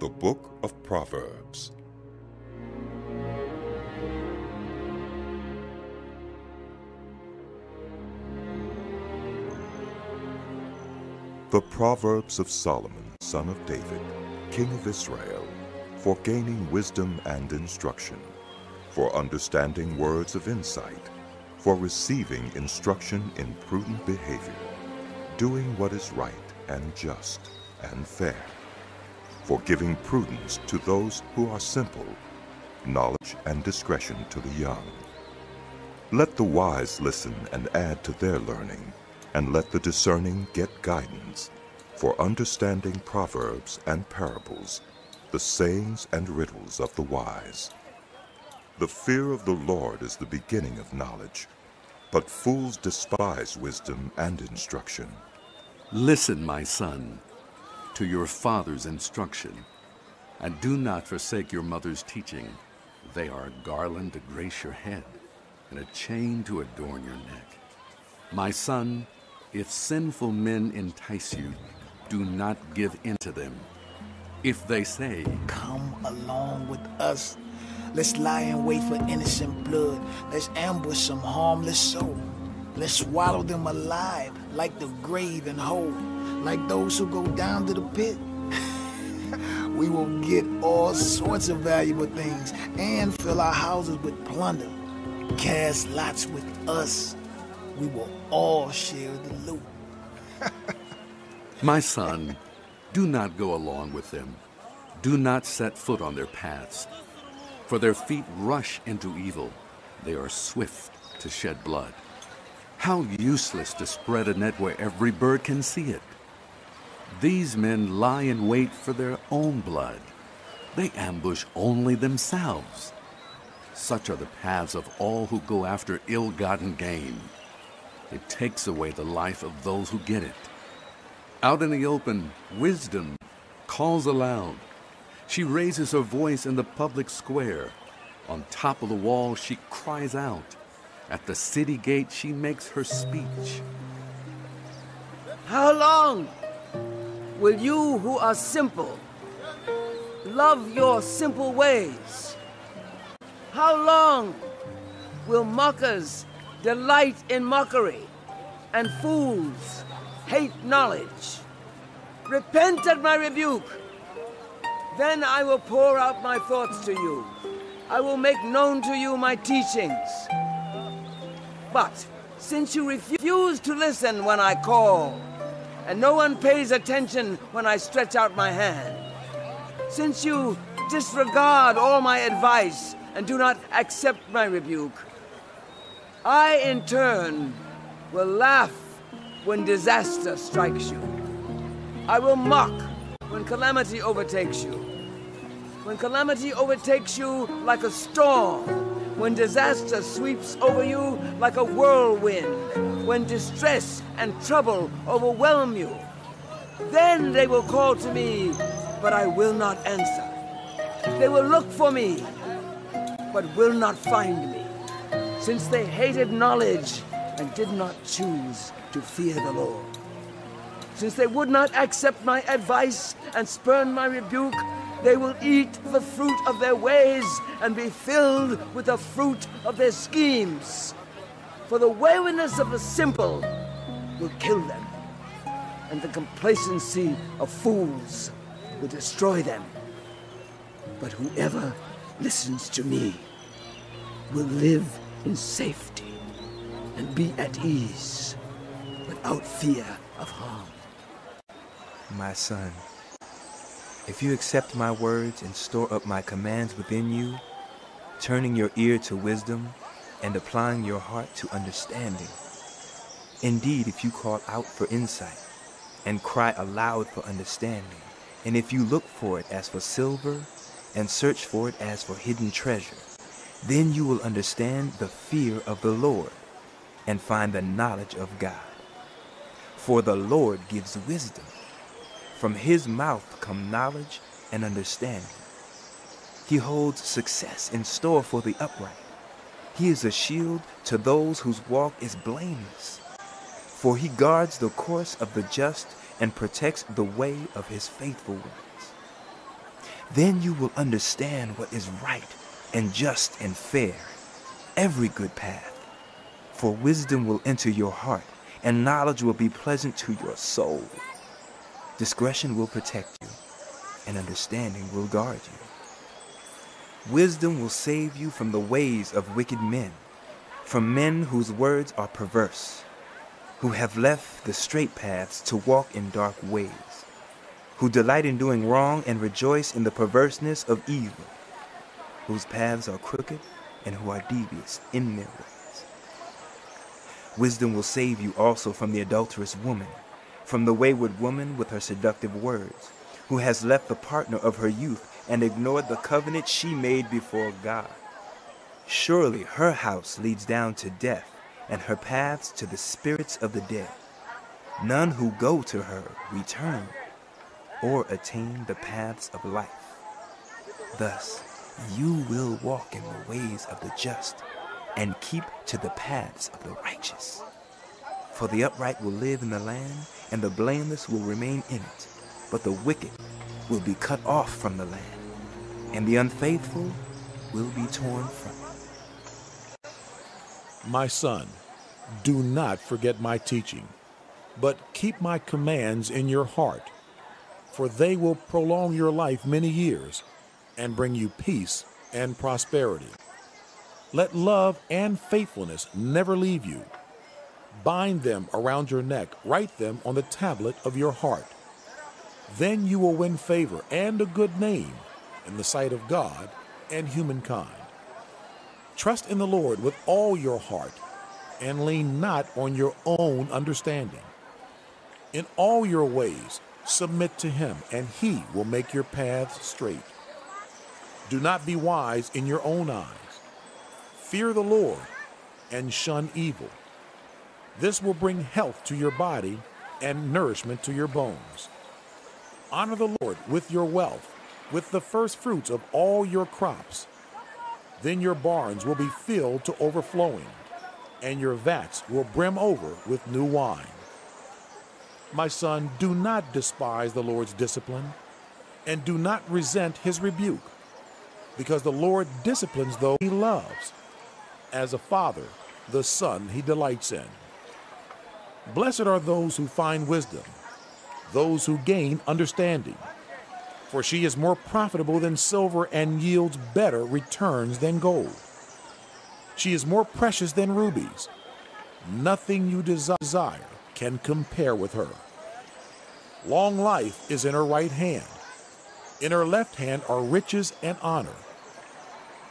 The Book of Proverbs. The Proverbs of Solomon, son of David, king of Israel, for gaining wisdom and instruction, for understanding words of insight, for receiving instruction in prudent behavior, doing what is right and just and fair, for giving prudence to those who are simple, knowledge and discretion to the young. Let the wise listen and add to their learning, and let the discerning get guidance, for understanding proverbs and parables, the sayings and riddles of the wise. The fear of the Lord is the beginning of knowledge, but fools despise wisdom and instruction. Listen, my son, to your father's instruction, and do not forsake your mother's teaching. They are a garland to grace your head, and a chain to adorn your neck. My son, if sinful men entice you, do not give in to them. If they say, Come along with us, let's lie in wait for innocent blood, let's ambush some harmless soul, let's swallow them alive like the grave and whole, like those who go down to the pit. we will get all sorts of valuable things and fill our houses with plunder. Cast lots with us we will all share the loot. My son, do not go along with them. Do not set foot on their paths. For their feet rush into evil. They are swift to shed blood. How useless to spread a net where every bird can see it. These men lie in wait for their own blood. They ambush only themselves. Such are the paths of all who go after ill-gotten gain. It takes away the life of those who get it. Out in the open, wisdom calls aloud. She raises her voice in the public square. On top of the wall, she cries out. At the city gate, she makes her speech. How long will you who are simple love your simple ways? How long will mockers delight in mockery, and fools hate knowledge. Repent at my rebuke. Then I will pour out my thoughts to you. I will make known to you my teachings. But since you refuse to listen when I call, and no one pays attention when I stretch out my hand, since you disregard all my advice and do not accept my rebuke, I, in turn, will laugh when disaster strikes you. I will mock when calamity overtakes you. When calamity overtakes you like a storm, when disaster sweeps over you like a whirlwind, when distress and trouble overwhelm you, then they will call to me, but I will not answer. They will look for me, but will not find me since they hated knowledge and did not choose to fear the Lord. Since they would not accept my advice and spurn my rebuke, they will eat the fruit of their ways and be filled with the fruit of their schemes. For the waywardness of the simple will kill them, and the complacency of fools will destroy them. But whoever listens to me will live in safety and be at ease without fear of harm. My son, if you accept my words and store up my commands within you, turning your ear to wisdom and applying your heart to understanding, indeed, if you call out for insight and cry aloud for understanding, and if you look for it as for silver and search for it as for hidden treasure, then you will understand the fear of the Lord and find the knowledge of God. For the Lord gives wisdom. From his mouth come knowledge and understanding. He holds success in store for the upright. He is a shield to those whose walk is blameless. For he guards the course of the just and protects the way of his faithful ones. Then you will understand what is right and just and fair, every good path. For wisdom will enter your heart, and knowledge will be pleasant to your soul. Discretion will protect you, and understanding will guard you. Wisdom will save you from the ways of wicked men, from men whose words are perverse, who have left the straight paths to walk in dark ways who delight in doing wrong and rejoice in the perverseness of evil, whose paths are crooked and who are devious in their ways. Wisdom will save you also from the adulterous woman, from the wayward woman with her seductive words, who has left the partner of her youth and ignored the covenant she made before God. Surely her house leads down to death, and her paths to the spirits of the dead. None who go to her return or attain the paths of life. Thus, you will walk in the ways of the just and keep to the paths of the righteous. For the upright will live in the land, and the blameless will remain in it. But the wicked will be cut off from the land, and the unfaithful will be torn from it. My son, do not forget my teaching, but keep my commands in your heart for they will prolong your life many years and bring you peace and prosperity. Let love and faithfulness never leave you. Bind them around your neck, write them on the tablet of your heart. Then you will win favor and a good name in the sight of God and humankind. Trust in the Lord with all your heart and lean not on your own understanding. In all your ways, Submit to him, and he will make your paths straight. Do not be wise in your own eyes. Fear the Lord and shun evil. This will bring health to your body and nourishment to your bones. Honor the Lord with your wealth, with the first fruits of all your crops. Then your barns will be filled to overflowing, and your vats will brim over with new wine. My son, do not despise the Lord's discipline, and do not resent his rebuke, because the Lord disciplines those he loves. As a father, the son he delights in. Blessed are those who find wisdom, those who gain understanding. For she is more profitable than silver and yields better returns than gold. She is more precious than rubies. Nothing you desire can compare with her. Long life is in her right hand. In her left hand are riches and honor.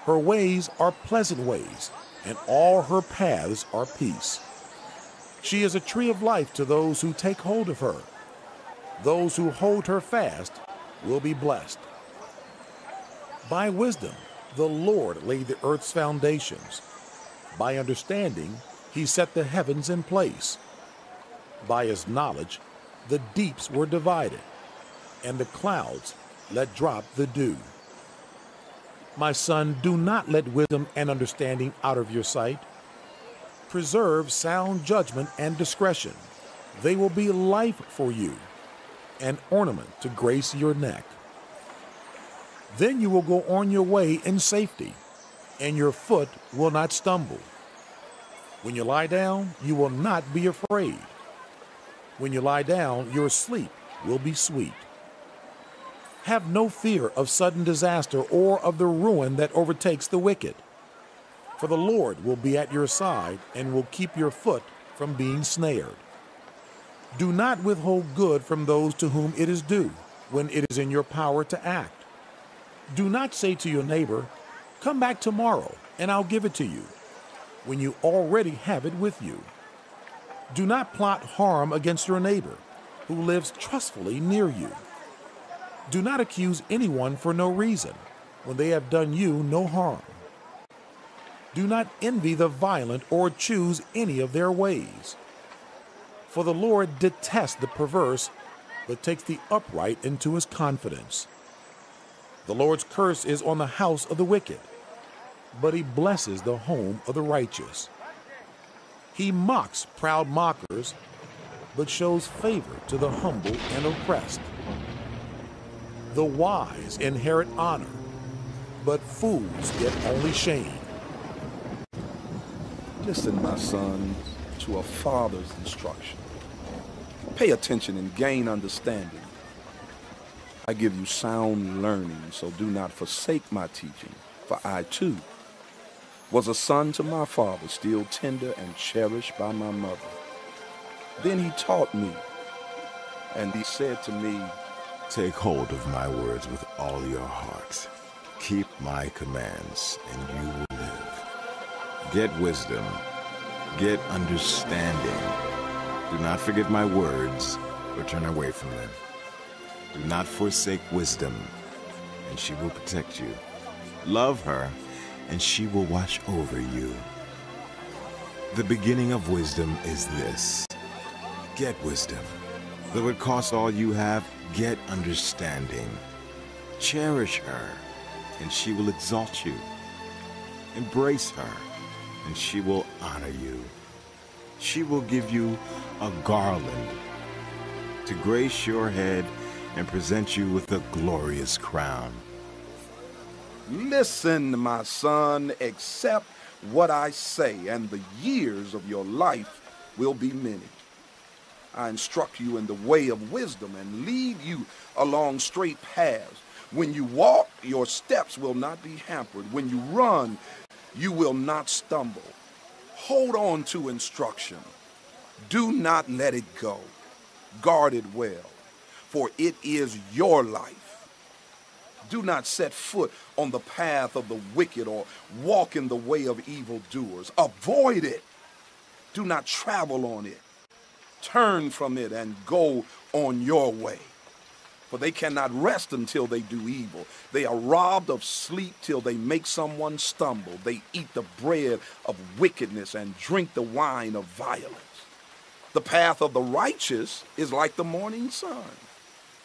Her ways are pleasant ways, and all her paths are peace. She is a tree of life to those who take hold of her. Those who hold her fast will be blessed. By wisdom, the Lord laid the earth's foundations. By understanding, he set the heavens in place. By his knowledge, the deeps were divided, and the clouds let drop the dew. My son, do not let wisdom and understanding out of your sight. Preserve sound judgment and discretion. They will be life for you, an ornament to grace your neck. Then you will go on your way in safety, and your foot will not stumble. When you lie down, you will not be afraid. When you lie down, your sleep will be sweet. Have no fear of sudden disaster or of the ruin that overtakes the wicked. For the Lord will be at your side and will keep your foot from being snared. Do not withhold good from those to whom it is due when it is in your power to act. Do not say to your neighbor, Come back tomorrow and I'll give it to you, when you already have it with you. Do not plot harm against your neighbor who lives trustfully near you. Do not accuse anyone for no reason when they have done you no harm. Do not envy the violent or choose any of their ways. For the Lord detests the perverse, but takes the upright into his confidence. The Lord's curse is on the house of the wicked, but he blesses the home of the righteous. He mocks proud mockers, but shows favor to the humble and oppressed. The wise inherit honor, but fools get only shame. Listen, my son, to a father's instruction. Pay attention and gain understanding. I give you sound learning, so do not forsake my teaching, for I too was a son to my father, still tender and cherished by my mother. Then he taught me, and he said to me, Take hold of my words with all your heart. Keep my commands, and you will. Get wisdom. Get understanding. Do not forget my words or turn away from them. Do not forsake wisdom, and she will protect you. Love her, and she will watch over you. The beginning of wisdom is this get wisdom. Though it costs all you have, get understanding. Cherish her, and she will exalt you. Embrace her, and she will honor you. She will give you a garland to grace your head and present you with a glorious crown. Listen, my son, accept what I say, and the years of your life will be many. I instruct you in the way of wisdom and lead you along straight paths. When you walk, your steps will not be hampered. When you run, you will not stumble. Hold on to instruction. Do not let it go. Guard it well, for it is your life. Do not set foot on the path of the wicked or walk in the way of evildoers. Avoid it. Do not travel on it. Turn from it and go on your way. For they cannot rest until they do evil. They are robbed of sleep till they make someone stumble. They eat the bread of wickedness and drink the wine of violence. The path of the righteous is like the morning sun,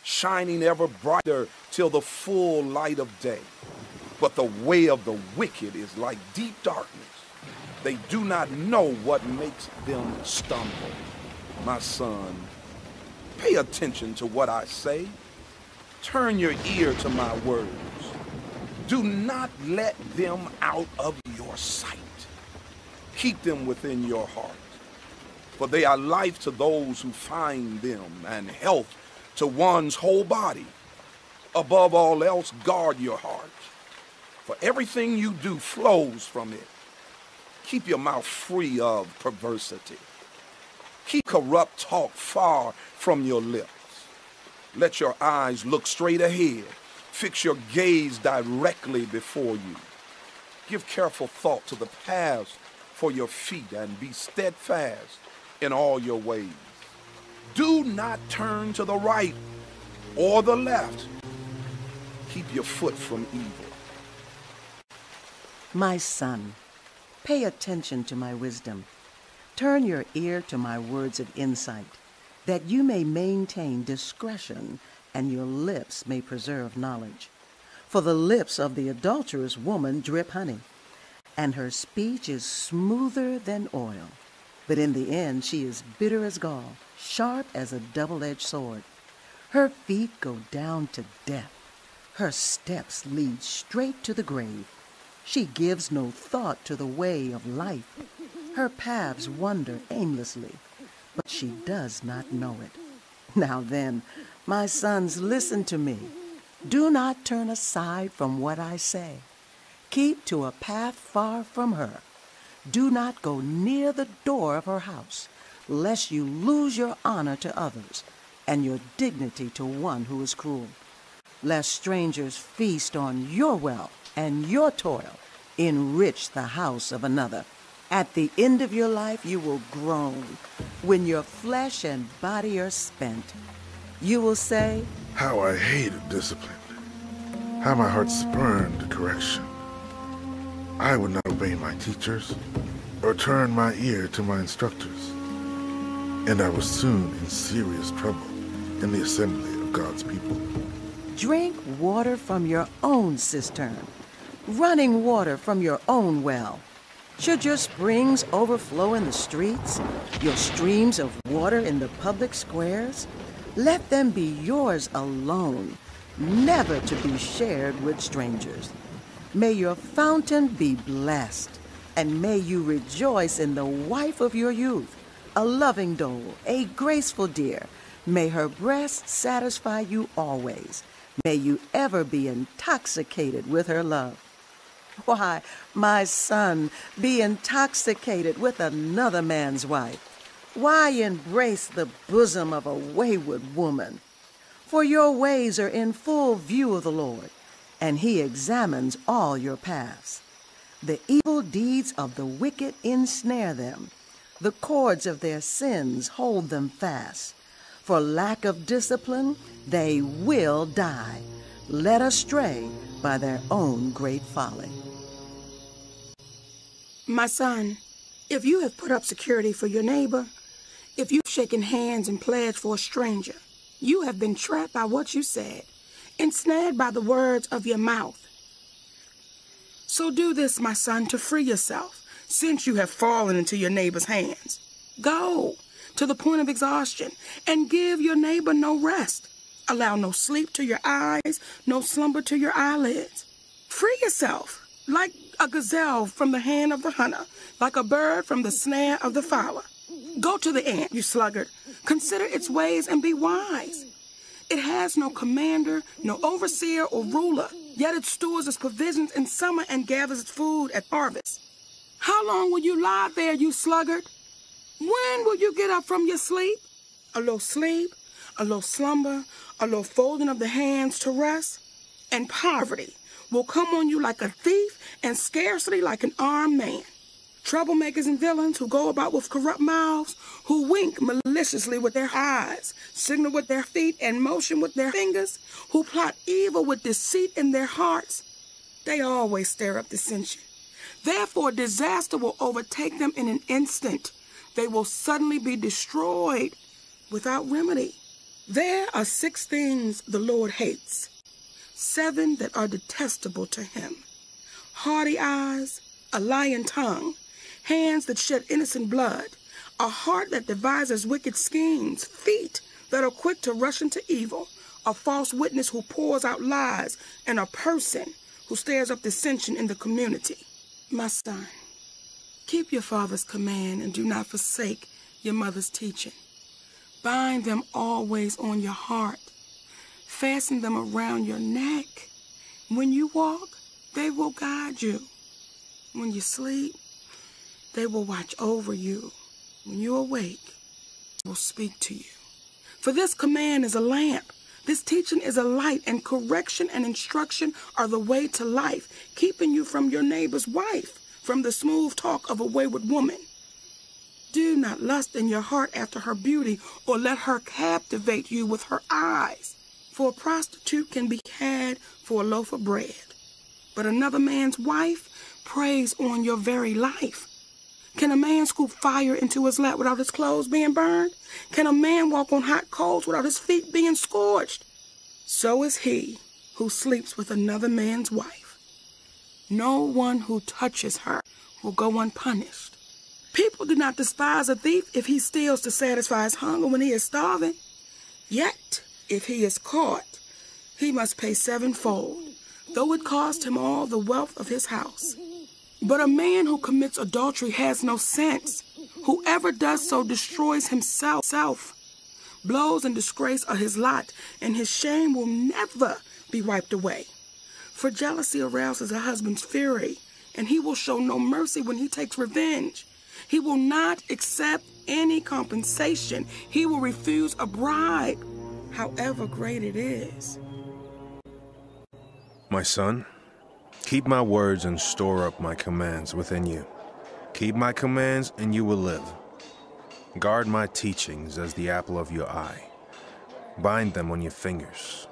shining ever brighter till the full light of day. But the way of the wicked is like deep darkness. They do not know what makes them stumble. My son, pay attention to what I say. Turn your ear to my words. Do not let them out of your sight. Keep them within your heart. For they are life to those who find them and health to one's whole body. Above all else, guard your heart. For everything you do flows from it. Keep your mouth free of perversity. Keep corrupt talk far from your lips. Let your eyes look straight ahead. Fix your gaze directly before you. Give careful thought to the paths for your feet and be steadfast in all your ways. Do not turn to the right or the left. Keep your foot from evil. My son, pay attention to my wisdom. Turn your ear to my words of insight, that you may maintain discretion and your lips may preserve knowledge. For the lips of the adulterous woman drip honey, and her speech is smoother than oil. But in the end she is bitter as gall, sharp as a double-edged sword. Her feet go down to death. Her steps lead straight to the grave. She gives no thought to the way of life. Her paths wander aimlessly, but she does not know it. Now then, my sons, listen to me. Do not turn aside from what I say. Keep to a path far from her. Do not go near the door of her house, lest you lose your honor to others and your dignity to one who is cruel. Lest strangers feast on your wealth and your toil enrich the house of another. At the end of your life, you will groan. When your flesh and body are spent, you will say, How I hated discipline. How my heart spurned correction. I would not obey my teachers or turn my ear to my instructors. And I was soon in serious trouble in the assembly of God's people. Drink water from your own cistern, running water from your own well. Should your springs overflow in the streets, your streams of water in the public squares? Let them be yours alone, never to be shared with strangers. May your fountain be blessed, and may you rejoice in the wife of your youth, a loving doe, a graceful deer. May her breast satisfy you always. May you ever be intoxicated with her love. Why, my son, be intoxicated with another man's wife. Why embrace the bosom of a wayward woman? For your ways are in full view of the Lord, and he examines all your paths. The evil deeds of the wicked ensnare them. The cords of their sins hold them fast. For lack of discipline, they will die, led astray by their own great folly. My son, if you have put up security for your neighbor, if you've shaken hands and pledged for a stranger, you have been trapped by what you said, ensnared by the words of your mouth. So do this, my son, to free yourself, since you have fallen into your neighbor's hands. Go to the point of exhaustion and give your neighbor no rest. Allow no sleep to your eyes, no slumber to your eyelids. Free yourself like a gazelle from the hand of the hunter, like a bird from the snare of the fowler. Go to the ant, you sluggard. Consider its ways and be wise. It has no commander, no overseer or ruler, yet it stores its provisions in summer and gathers its food at harvest. How long will you lie there, you sluggard? When will you get up from your sleep? A little sleep, a little slumber, a little folding of the hands to rest, and poverty will come on you like a thief and scarcely like an armed man. Troublemakers and villains who go about with corrupt mouths, who wink maliciously with their eyes, signal with their feet, and motion with their fingers, who plot evil with deceit in their hearts, they always stir up dissension. Therefore, disaster will overtake them in an instant. They will suddenly be destroyed without remedy. There are six things the Lord hates seven that are detestable to him haughty eyes, a lying tongue, hands that shed innocent blood, a heart that devises wicked schemes, feet that are quick to rush into evil, a false witness who pours out lies, and a person who stirs up dissension in the community. My son, keep your father's command and do not forsake your mother's teaching. Bind them always on your heart Fasten them around your neck. When you walk, they will guide you. When you sleep, they will watch over you. When you awake, will speak to you. For this command is a lamp. This teaching is a light, and correction and instruction are the way to life, keeping you from your neighbor's wife, from the smooth talk of a wayward woman. Do not lust in your heart after her beauty, or let her captivate you with her eyes. For a prostitute can be had for a loaf of bread, but another man's wife preys on your very life. Can a man scoop fire into his lap without his clothes being burned? Can a man walk on hot coals without his feet being scorched? So is he who sleeps with another man's wife. No one who touches her will go unpunished. People do not despise a thief if he steals to satisfy his hunger when he is starving. Yet, if he is caught, he must pay sevenfold, though it cost him all the wealth of his house. But a man who commits adultery has no sense. Whoever does so destroys himself. Blows and disgrace are his lot, and his shame will never be wiped away. For jealousy arouses a husband's fury, and he will show no mercy when he takes revenge. He will not accept any compensation. He will refuse a bribe however great it is. My son, keep my words and store up my commands within you. Keep my commands and you will live. Guard my teachings as the apple of your eye. Bind them on your fingers.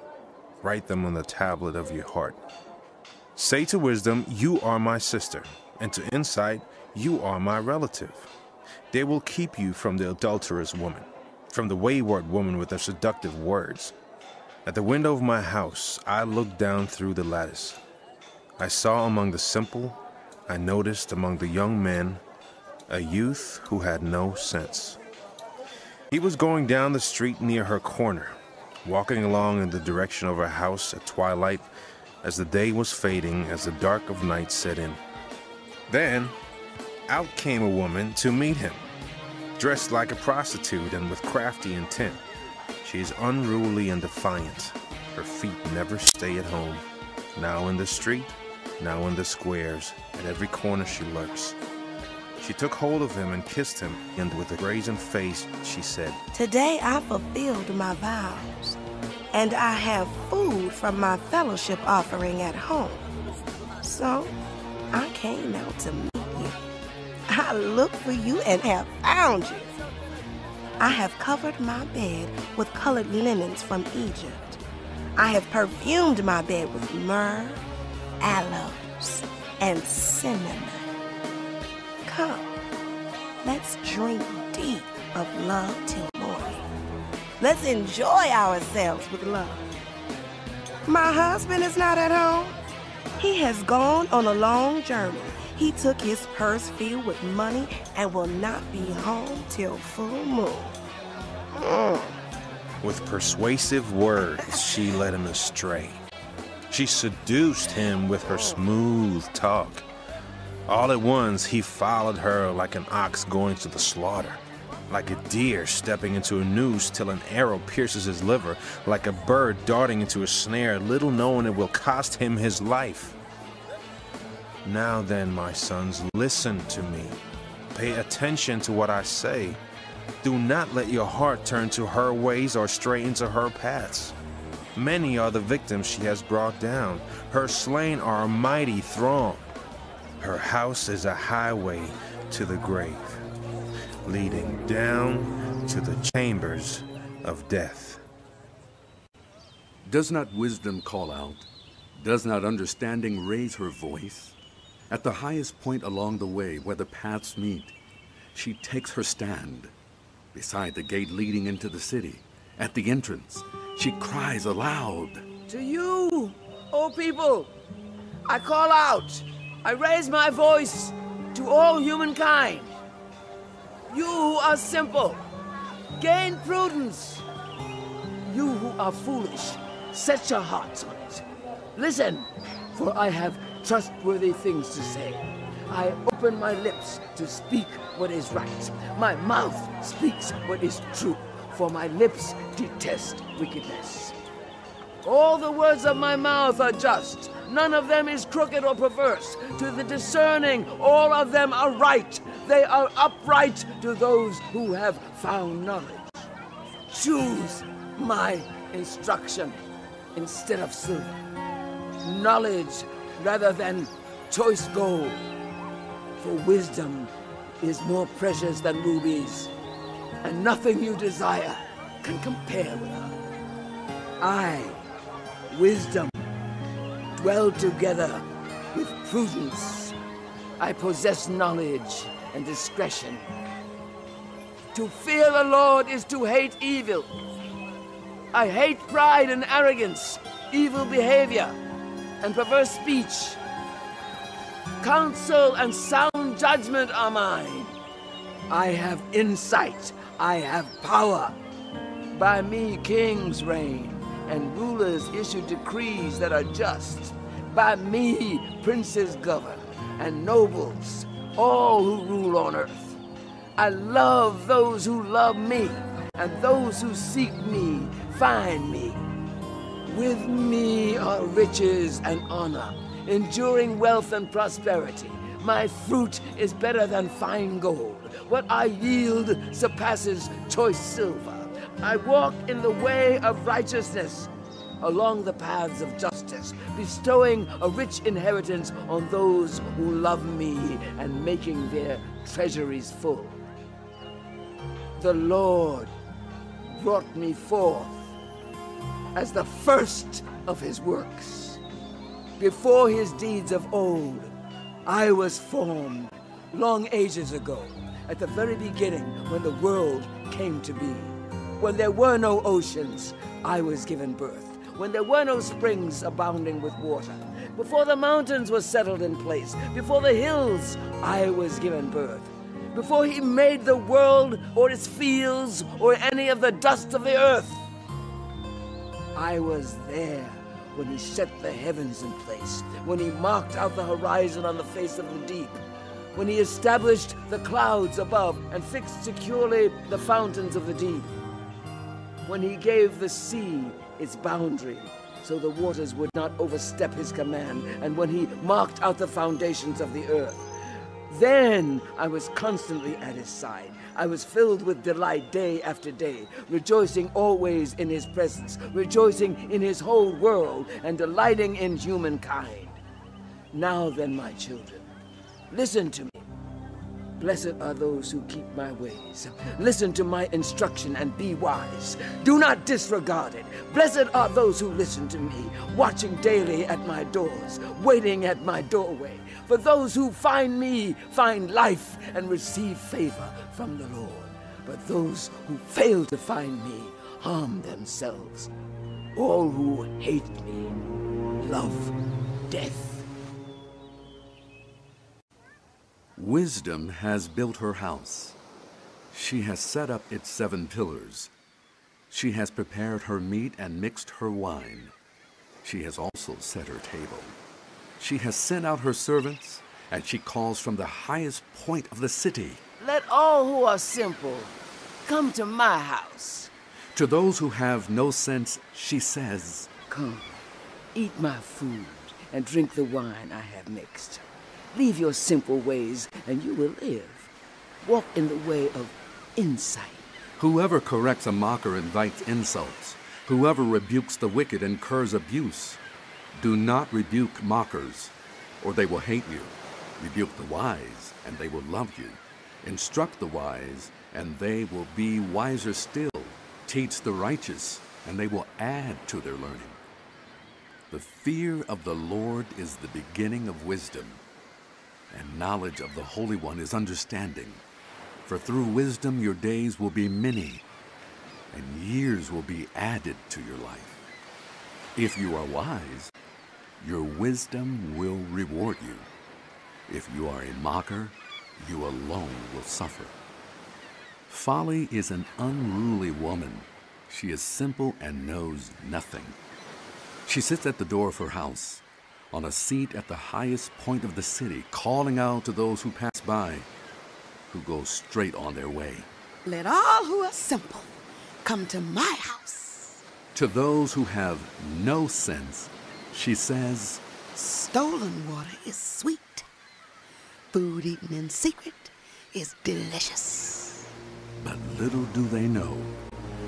Write them on the tablet of your heart. Say to wisdom, You are my sister, and to insight, You are my relative. They will keep you from the adulterous woman from the wayward woman with her seductive words. At the window of my house, I looked down through the lattice. I saw among the simple, I noticed among the young men, a youth who had no sense. He was going down the street near her corner. walking along in the direction of her house at twilight as the day was fading as the dark of night set in. Then, out came a woman to meet him, dressed like a prostitute and with crafty intent. She is unruly and defiant. Her feet never stay at home. Now in the street, now in the squares, at every corner she lurks. She took hold of him and kissed him, and with a brazen face, she said, Today I fulfilled my vows, and I have food from my fellowship offering at home. So I came out to meet. I looked for you and have found you. I have covered my bed with colored linens from Egypt. I have perfumed my bed with myrrh, aloes, and cinnamon. Come, let's drink deep of love till morning. Let's enjoy ourselves with love. My husband is not at home. He has gone on a long journey. He took his purse filled with money and will not be home till full moon. Mm. With persuasive words, she led him astray. She seduced him with her smooth talk. All at once, he followed her like an ox going to the slaughter, like a deer stepping into a noose till an arrow pierces his liver, like a bird darting into a snare, little knowing it will cost him his life. Now then, my sons, listen to me. Pay attention to what I say. Do not let your heart turn to her ways or stray into her paths. Many are the victims she has brought down. Her slain are a mighty throng. Her house is a highway to the grave, leading down to the chambers of death. Does not wisdom call out? Does not understanding raise her voice? At the highest point along the way where the paths meet, she takes her stand. Beside the gate leading into the city, at the entrance, she cries aloud. To you, O people, I call out. I raise my voice to all humankind. You who are simple, gain prudence. You who are foolish, set your hearts on it. Listen, for I have trustworthy things to say. I open my lips to speak what is right. My mouth speaks what is true, for my lips detest wickedness. All the words of my mouth are just. None of them is crooked or perverse. To the discerning, all of them are right. They are upright to those who have found knowledge. Choose my instruction instead of silver, knowledge rather than choice gold. For wisdom is more precious than rubies, and nothing you desire can compare with her. I wisdom dwell together with prudence. I possess knowledge and discretion. To fear the Lord is to hate evil. I hate pride and arrogance, evil behavior, and perverse speech. Counsel and sound judgment are mine. I have insight. I have power. By me kings reign and rulers issue decrees that are just. By me, princes govern, and nobles, all who rule on earth. I love those who love me, and those who seek me find me. With me are riches and honor, enduring wealth and prosperity. My fruit is better than fine gold. What I yield surpasses choice silver. I walk in the way of righteousness, along the paths of justice, bestowing a rich inheritance on those who love me and making their treasuries full. The Lord brought me forth as the first of his works. Before his deeds of old, I was formed long ages ago, at the very beginning when the world came to be. When there were no oceans, I was given birth. When there were no springs abounding with water. Before the mountains were settled in place. Before the hills, I was given birth. Before he made the world or its fields or any of the dust of the earth. I was there when he set the heavens in place, when he marked out the horizon on the face of the deep, when he established the clouds above and fixed securely the fountains of the deep, when he gave the sea its boundary so the waters would not overstep his command, and when he marked out the foundations of the earth. Then I was constantly at his side. I was filled with delight day after day, rejoicing always in his presence, rejoicing in his whole world, and delighting in humankind. Now then, my children, listen to me. Blessed are those who keep my ways. Listen to my instruction and be wise. Do not disregard it. Blessed are those who listen to me, watching daily at my doors, waiting at my doorway. For those who find me find life and receive favor from the Lord. But those who fail to find me harm themselves. All who hate me love death. Wisdom has built her house. She has set up its seven pillars. She has prepared her meat and mixed her wine. She has also set her table. She has sent out her servants, and she calls from the highest point of the city. Let all who are simple come to my house. To those who have no sense, she says, Come, eat my food and drink the wine I have mixed. Leave your simple ways, and you will live. Walk in the way of insight. Whoever corrects a mocker invites insults. Whoever rebukes the wicked incurs abuse. Do not rebuke mockers, or they will hate you. Rebuke the wise, and they will love you. Instruct the wise, and they will be wiser still. Teach the righteous, and they will add to their learning. The fear of the Lord is the beginning of wisdom and knowledge of the Holy One is understanding. For through wisdom your days will be many, and years will be added to your life. If you are wise, your wisdom will reward you. If you are a mocker, you alone will suffer. Folly is an unruly woman. She is simple and knows nothing. She sits at the door of her house on a seat at the highest point of the city, calling out to those who pass by, who go straight on their way. Let all who are simple come to my house. To those who have no sense, she says, Stolen water is sweet. Food eaten in secret is delicious. But little do they know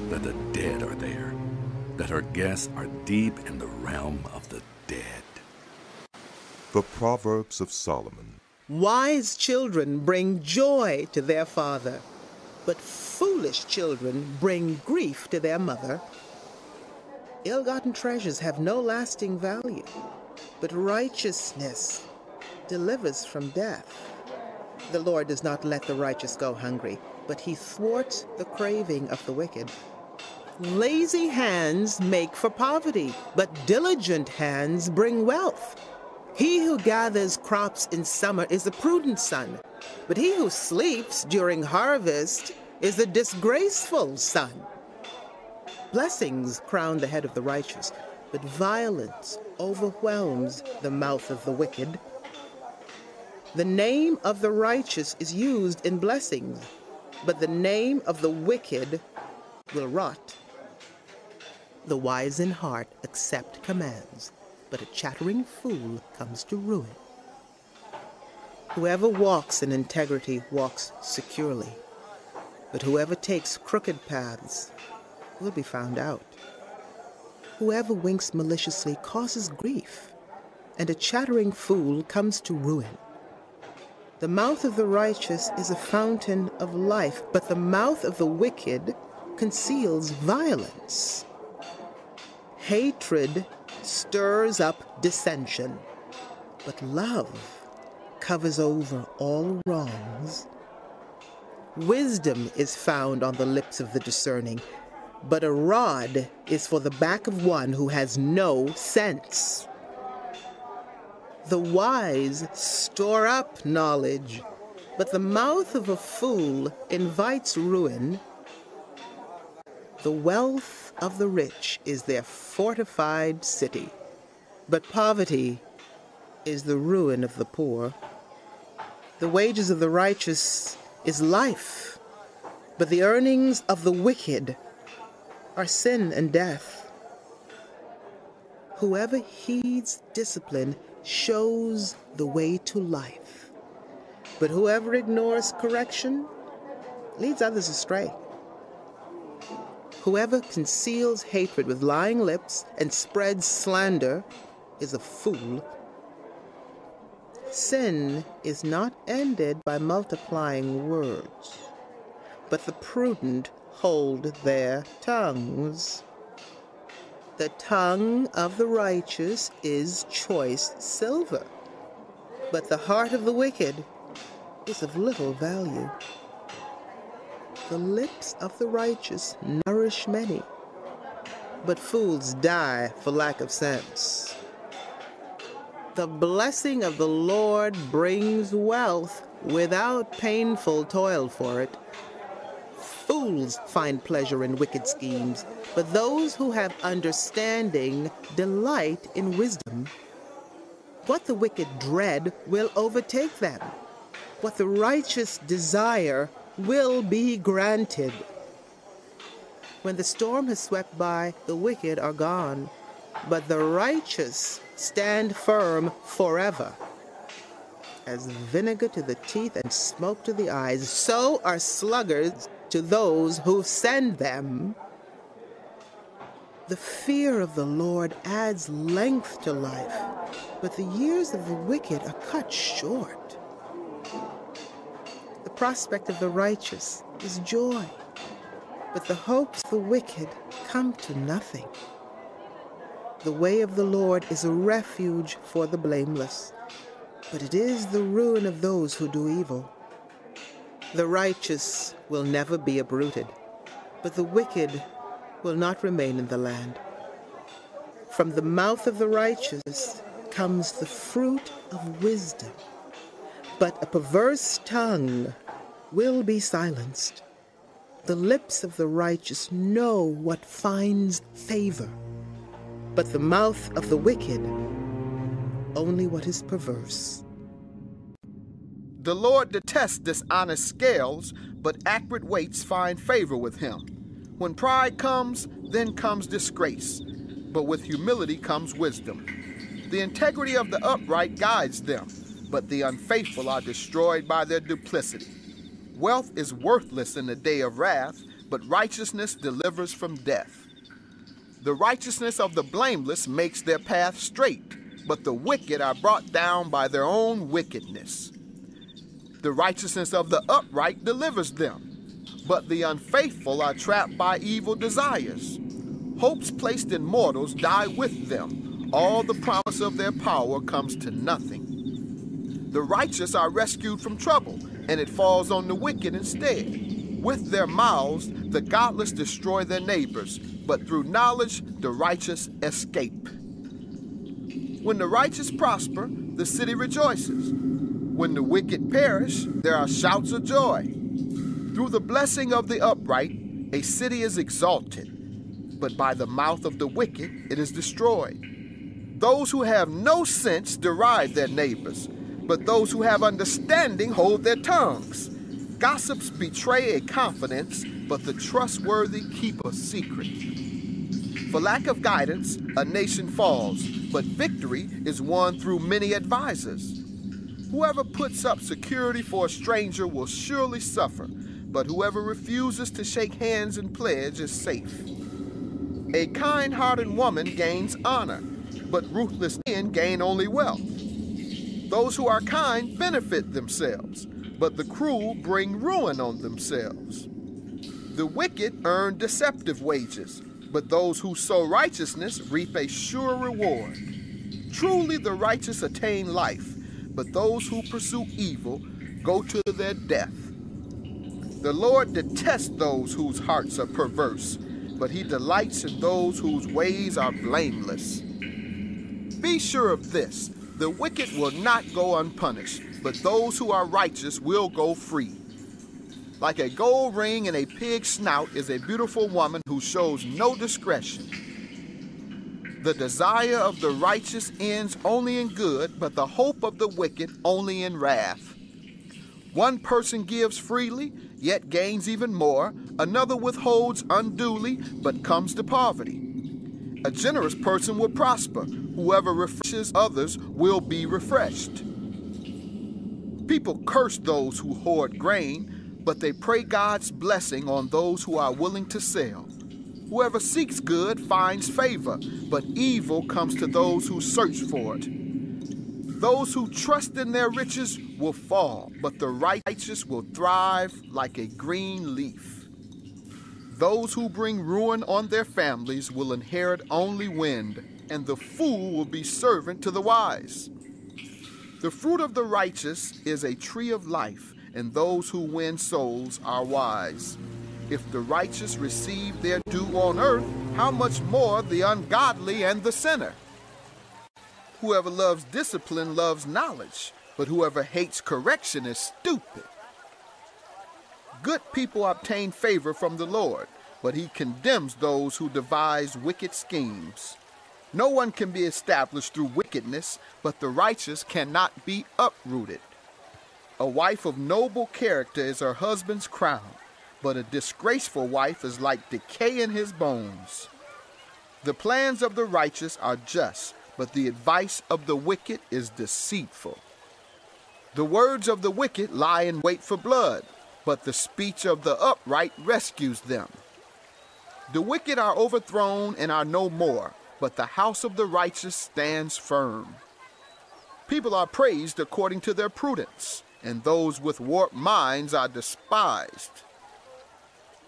that the dead are there, that her guests are deep in the realm of the dead. The Proverbs of Solomon. Wise children bring joy to their father, but foolish children bring grief to their mother. Ill gotten treasures have no lasting value, but righteousness delivers from death. The Lord does not let the righteous go hungry, but he thwarts the craving of the wicked. Lazy hands make for poverty, but diligent hands bring wealth. He who gathers crops in summer is a prudent son, but he who sleeps during harvest is a disgraceful son. Blessings crown the head of the righteous, but violence overwhelms the mouth of the wicked. The name of the righteous is used in blessings, but the name of the wicked will rot. The wise in heart accept commands but a chattering fool comes to ruin. Whoever walks in integrity walks securely, but whoever takes crooked paths will be found out. Whoever winks maliciously causes grief, and a chattering fool comes to ruin. The mouth of the righteous is a fountain of life, but the mouth of the wicked conceals violence. Hatred stirs up dissension, but love covers over all wrongs. Wisdom is found on the lips of the discerning, but a rod is for the back of one who has no sense. The wise store up knowledge, but the mouth of a fool invites ruin. The wealth of the rich is their fortified city, but poverty is the ruin of the poor. The wages of the righteous is life, but the earnings of the wicked are sin and death. Whoever heeds discipline shows the way to life, but whoever ignores correction leads others astray. Whoever conceals hatred with lying lips and spreads slander is a fool. Sin is not ended by multiplying words, but the prudent hold their tongues. The tongue of the righteous is choice silver, but the heart of the wicked is of little value. The lips of the righteous nourish many, but fools die for lack of sense. The blessing of the Lord brings wealth without painful toil for it. Fools find pleasure in wicked schemes, but those who have understanding delight in wisdom. What the wicked dread will overtake them. What the righteous desire will be granted. When the storm has swept by, the wicked are gone, but the righteous stand firm forever. As vinegar to the teeth and smoke to the eyes, so are sluggards to those who send them. The fear of the Lord adds length to life, but the years of the wicked are cut short. The prospect of the righteous is joy, but the hopes of the wicked come to nothing. The way of the Lord is a refuge for the blameless, but it is the ruin of those who do evil. The righteous will never be uprooted, but the wicked will not remain in the land. From the mouth of the righteous comes the fruit of wisdom, but a perverse tongue will be silenced. The lips of the righteous know what finds favor, but the mouth of the wicked only what is perverse. The Lord detests dishonest scales, but accurate weights find favor with him. When pride comes, then comes disgrace, but with humility comes wisdom. The integrity of the upright guides them, but the unfaithful are destroyed by their duplicity. Wealth is worthless in the day of wrath, but righteousness delivers from death. The righteousness of the blameless makes their path straight, but the wicked are brought down by their own wickedness. The righteousness of the upright delivers them, but the unfaithful are trapped by evil desires. Hopes placed in mortals die with them. All the promise of their power comes to nothing. The righteous are rescued from trouble, and it falls on the wicked instead. With their mouths, the godless destroy their neighbors, but through knowledge, the righteous escape. When the righteous prosper, the city rejoices. When the wicked perish, there are shouts of joy. Through the blessing of the upright, a city is exalted, but by the mouth of the wicked it is destroyed. Those who have no sense deride their neighbors, but those who have understanding hold their tongues. Gossips betray a confidence, but the trustworthy keep a secret. For lack of guidance, a nation falls, but victory is won through many advisers. Whoever puts up security for a stranger will surely suffer, but whoever refuses to shake hands and pledge is safe. A kind hearted woman gains honor, but ruthless men gain only wealth. Those who are kind benefit themselves, but the cruel bring ruin on themselves. The wicked earn deceptive wages, but those who sow righteousness reap a sure reward. Truly the righteous attain life, but those who pursue evil go to their death. The Lord detests those whose hearts are perverse, but he delights in those whose ways are blameless. Be sure of this the wicked will not go unpunished, but those who are righteous will go free. Like a gold ring in a pig's snout is a beautiful woman who shows no discretion. The desire of the righteous ends only in good, but the hope of the wicked only in wrath. One person gives freely, yet gains even more. Another withholds unduly, but comes to poverty. A generous person will prosper. Whoever refreshes others will be refreshed. People curse those who hoard grain, but they pray God's blessing on those who are willing to sell. Whoever seeks good finds favor, but evil comes to those who search for it. Those who trust in their riches will fall, but the righteous will thrive like a green leaf. Those who bring ruin on their families will inherit only wind, and the fool will be servant to the wise. The fruit of the righteous is a tree of life, and those who win souls are wise. If the righteous receive their due on earth, how much more the ungodly and the sinner? Whoever loves discipline loves knowledge, but whoever hates correction is stupid. Good people obtain favor from the Lord, but he condemns those who devise wicked schemes. No one can be established through wickedness, but the righteous cannot be uprooted. A wife of noble character is her husband's crown, but a disgraceful wife is like decay in his bones. The plans of the righteous are just, but the advice of the wicked is deceitful. The words of the wicked lie in wait for blood, but the speech of the upright rescues them. The wicked are overthrown and are no more, but the house of the righteous stands firm. People are praised according to their prudence, and those with warped minds are despised.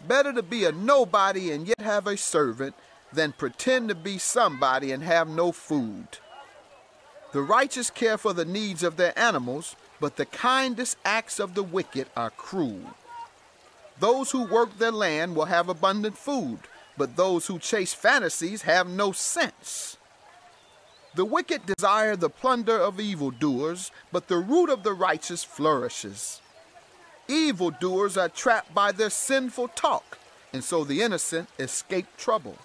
Better to be a nobody and yet have a servant than pretend to be somebody and have no food. The righteous care for the needs of their animals, but the kindest acts of the wicked are cruel. Those who work their land will have abundant food, but those who chase fantasies have no sense. The wicked desire the plunder of evildoers, but the root of the righteous flourishes. Evildoers are trapped by their sinful talk, and so the innocent escape trouble.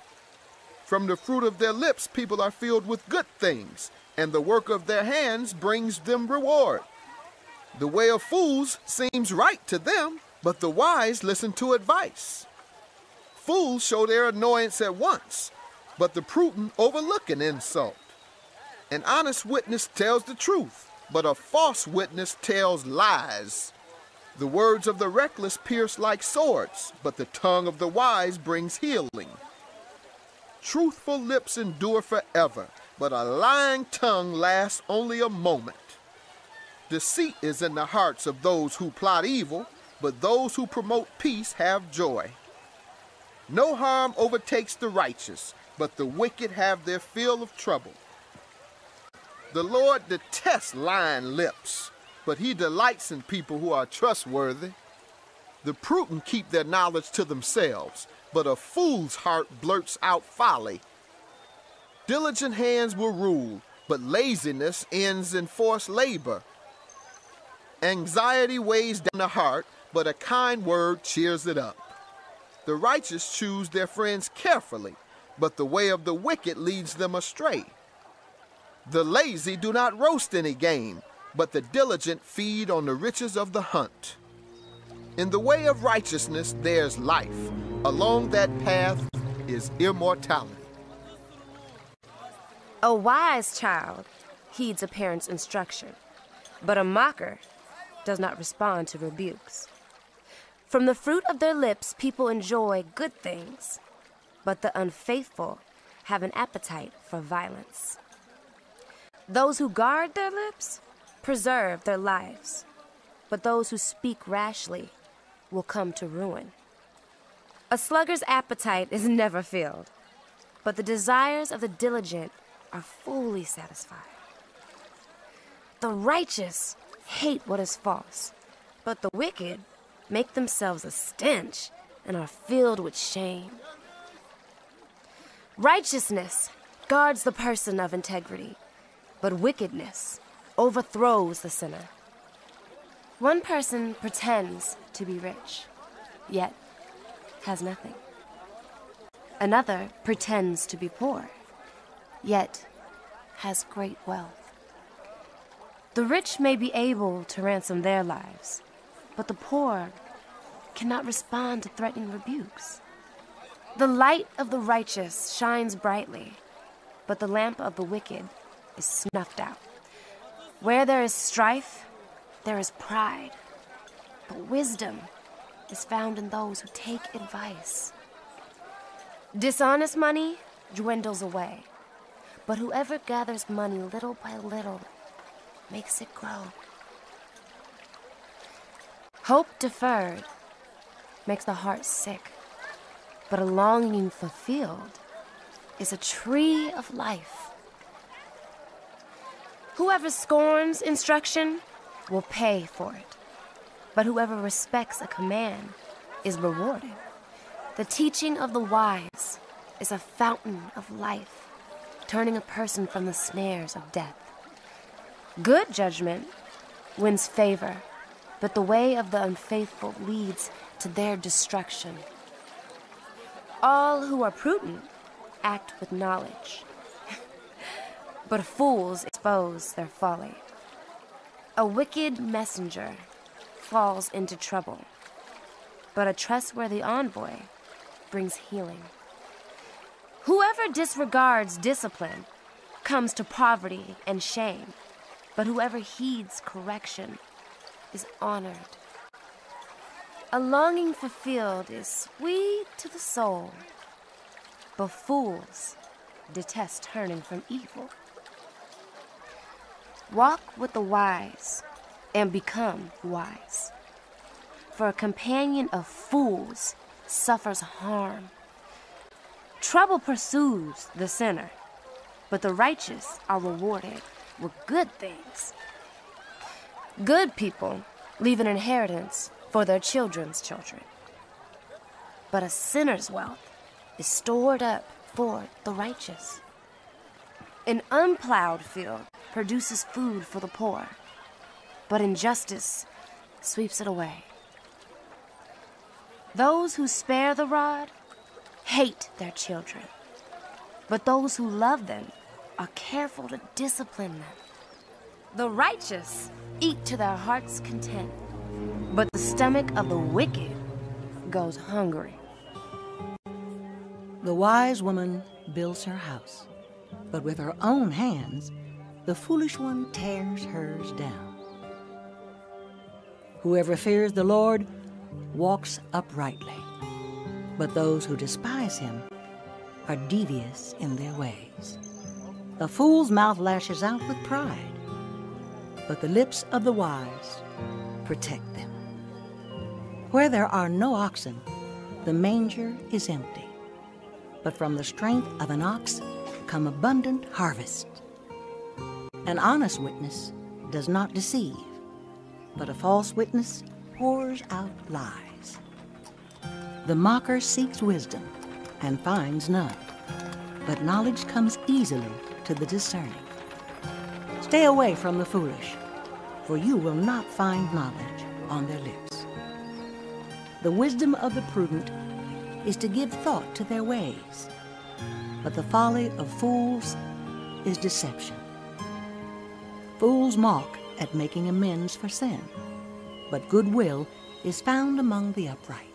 From the fruit of their lips, people are filled with good things, and the work of their hands brings them reward. The way of fools seems right to them, but the wise listen to advice. Fools show their annoyance at once, but the prudent overlook an insult. An honest witness tells the truth, but a false witness tells lies. The words of the reckless pierce like swords, but the tongue of the wise brings healing. Truthful lips endure forever, but a lying tongue lasts only a moment. Deceit is in the hearts of those who plot evil, but those who promote peace have joy. No harm overtakes the righteous, but the wicked have their fill of trouble. The Lord detests lying lips, but he delights in people who are trustworthy. The prudent keep their knowledge to themselves, but a fool's heart blurts out folly. Diligent hands will rule, but laziness ends in forced labor. Anxiety weighs down the heart, but a kind word cheers it up. The righteous choose their friends carefully, but the way of the wicked leads them astray. The lazy do not roast any game, but the diligent feed on the riches of the hunt. In the way of righteousness there's life. Along that path is immortality. A wise child heeds a parent's instruction, but a mocker does not respond to rebukes. From the fruit of their lips, people enjoy good things, but the unfaithful have an appetite for violence. Those who guard their lips preserve their lives, but those who speak rashly will come to ruin. A sluggard's appetite is never filled, but the desires of the diligent are fully satisfied. The righteous hate what is false, but the wicked make themselves a stench and are filled with shame. Righteousness guards the person of integrity, but wickedness overthrows the sinner. One person pretends to be rich, yet has nothing. Another pretends to be poor, yet has great wealth. The rich may be able to ransom their lives, but the poor cannot respond to threatening rebukes. The light of the righteous shines brightly, but the lamp of the wicked is snuffed out. Where there is strife, there is pride, but wisdom is found in those who take advice. Dishonest money dwindles away, but whoever gathers money little by little makes it grow. Hope deferred makes the heart sick, but a longing fulfilled is a tree of life. Whoever scorns instruction will pay for it, but whoever respects a command is rewarded. The teaching of the wise is a fountain of life, turning a person from the snares of death. Good judgment wins favor, but the way of the unfaithful leads to their destruction. All who are prudent act with knowledge, but fools expose their folly. A wicked messenger falls into trouble, but a trustworthy envoy brings healing. Whoever disregards discipline comes to poverty and shame, but whoever heeds correction is honored. A longing fulfilled is sweet to the soul, but fools detest turning from evil. Walk with the wise and become wise. For a companion of fools suffers harm. Trouble pursues the sinner, but the righteous are rewarded with good things. Good people leave an inheritance for their children's children, but a sinner's wealth is stored up for the righteous. An unplowed field produces food for the poor but injustice sweeps it away. Those who spare the rod hate their children, but those who love them are careful to discipline them. The righteous eat to their heart's content, but the stomach of the wicked goes hungry. The wise woman builds her house, but with her own hands, the foolish one tears hers down. Whoever fears the Lord walks uprightly, but those who despise him are devious in their ways. A fool's mouth lashes out with pride, but the lips of the wise protect them. Where there are no oxen, the manger is empty, but from the strength of an ox come abundant harvest. An honest witness does not deceive but a false witness pours out lies. The mocker seeks wisdom and finds none, but knowledge comes easily to the discerning. Stay away from the foolish, for you will not find knowledge on their lips. The wisdom of the prudent is to give thought to their ways, but the folly of fools is deception. Fools mock at making amends for sin, but goodwill is found among the upright.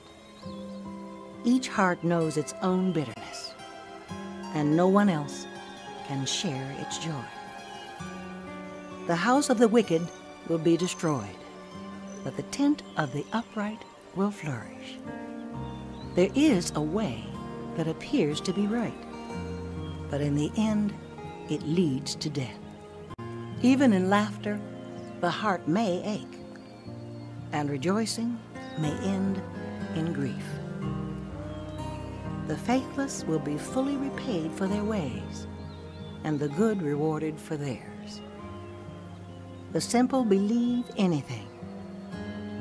Each heart knows its own bitterness, and no one else can share its joy. The house of the wicked will be destroyed, but the tent of the upright will flourish. There is a way that appears to be right, but in the end it leads to death. Even in laughter, the heart may ache, and rejoicing may end in grief. The faithless will be fully repaid for their ways, and the good rewarded for theirs. The simple believe anything,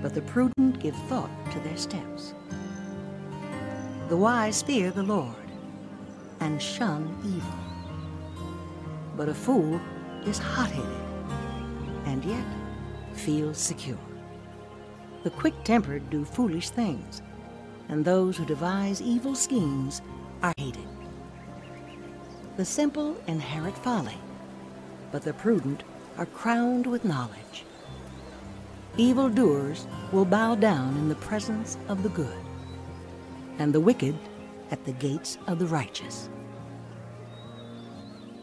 but the prudent give thought to their steps. The wise fear the Lord and shun evil, but a fool is hot-headed and yet feels secure. The quick tempered do foolish things, and those who devise evil schemes are hated. The simple inherit folly, but the prudent are crowned with knowledge. Evildoers will bow down in the presence of the good, and the wicked at the gates of the righteous.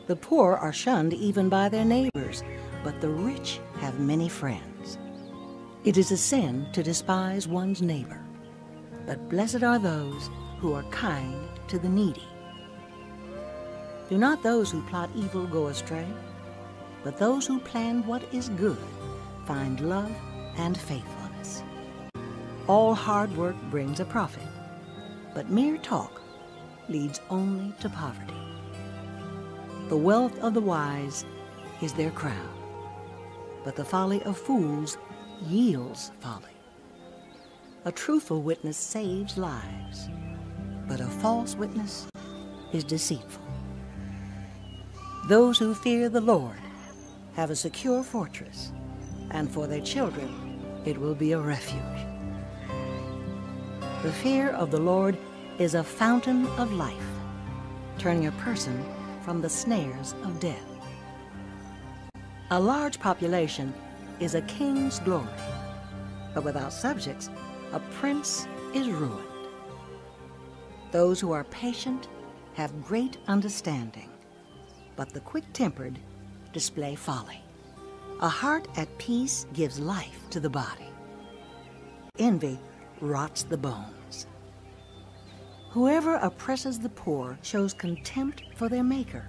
The poor are shunned even by their neighbors, but the rich have many friends. It is a sin to despise one's neighbor, but blessed are those who are kind to the needy. Do not those who plot evil go astray, but those who plan what is good find love and faithfulness. All hard work brings a profit, but mere talk leads only to poverty. The wealth of the wise is their crown, but the folly of fools yields folly. A truthful witness saves lives, but a false witness is deceitful. Those who fear the Lord have a secure fortress, and for their children it will be a refuge. The fear of the Lord is a fountain of life, turning a person from the snares of death. A large population is a king's glory, but without subjects, a prince is ruined. Those who are patient have great understanding, but the quick tempered display folly. A heart at peace gives life to the body. Envy rots the bones. Whoever oppresses the poor shows contempt for their Maker,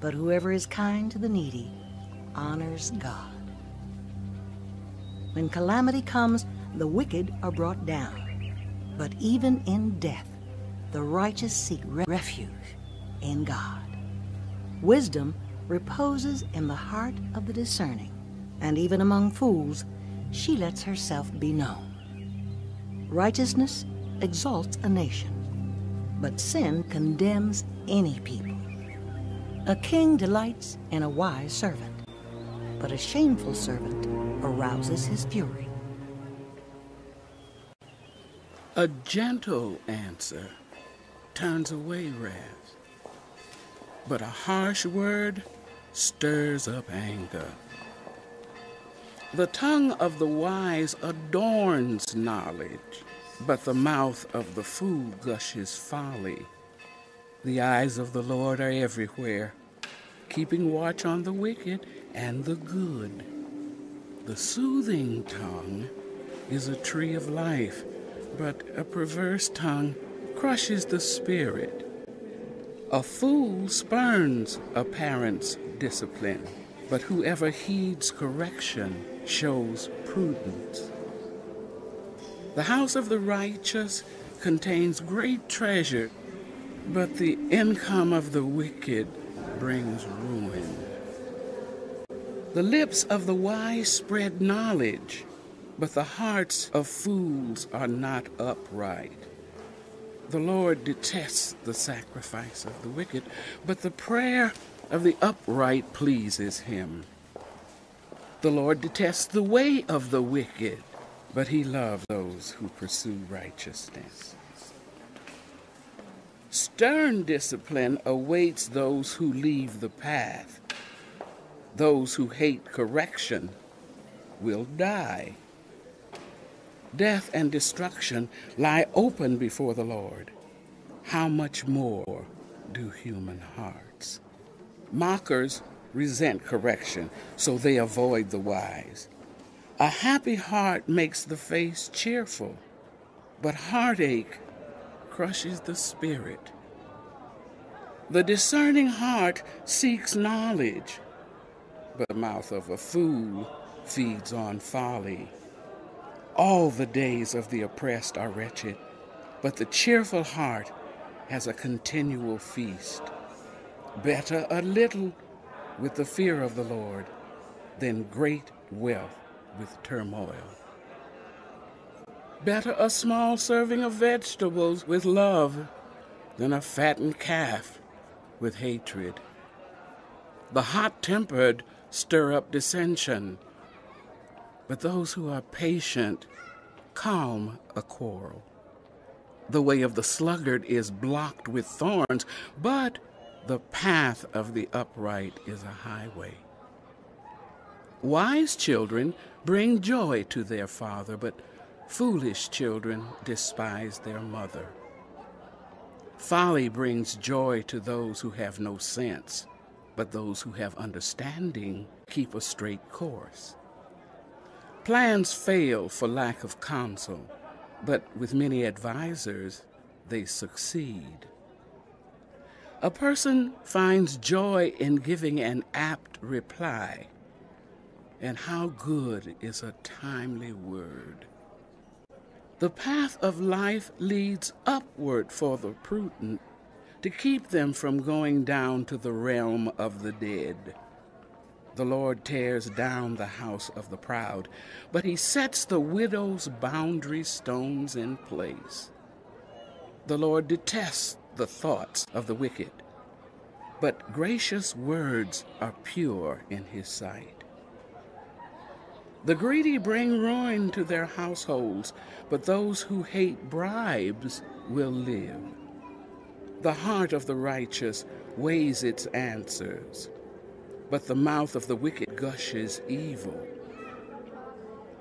but whoever is kind to the needy honors God. When calamity comes, the wicked are brought down, but even in death, the righteous seek refuge in God. Wisdom reposes in the heart of the discerning, and even among fools, she lets herself be known. Righteousness exalts a nation, but sin condemns any people. A king delights in a wise servant, but a shameful servant arouses his fury. A gentle answer turns away wrath, but a harsh word stirs up anger. The tongue of the wise adorns knowledge, but the mouth of the fool gushes folly. The eyes of the Lord are everywhere, keeping watch on the wicked and the good. The soothing tongue is a tree of life, but a perverse tongue crushes the spirit. A fool spurns a parent's discipline, but whoever heeds correction shows prudence. The house of the righteous contains great treasure, but the income of the wicked brings ruin. The lips of the wise spread knowledge, but the hearts of fools are not upright. The Lord detests the sacrifice of the wicked, but the prayer of the upright pleases him. The Lord detests the way of the wicked, but he loves those who pursue righteousness. Stern discipline awaits those who leave the path. Those who hate correction will die. Death and destruction lie open before the Lord. How much more do human hearts? Mockers resent correction, so they avoid the wise. A happy heart makes the face cheerful, but heartache crushes the spirit. The discerning heart seeks knowledge, but the mouth of a fool feeds on folly. All the days of the oppressed are wretched, but the cheerful heart has a continual feast. Better a little with the fear of the Lord than great wealth with turmoil. Better a small serving of vegetables with love than a fattened calf with hatred. The hot tempered stir up dissension, but those who are patient calm a quarrel. The way of the sluggard is blocked with thorns, but the path of the upright is a highway. Wise children bring joy to their father, but foolish children despise their mother. Folly brings joy to those who have no sense, but those who have understanding keep a straight course. Plans fail for lack of counsel, but with many advisers, they succeed. A person finds joy in giving an apt reply, and how good is a timely word. The path of life leads upward for the prudent to keep them from going down to the realm of the dead. The Lord tears down the house of the proud, but he sets the widow's boundary stones in place. The Lord detests the thoughts of the wicked, but gracious words are pure in his sight. The greedy bring ruin to their households, but those who hate bribes will live. The heart of the righteous weighs its answers, but the mouth of the wicked gushes evil.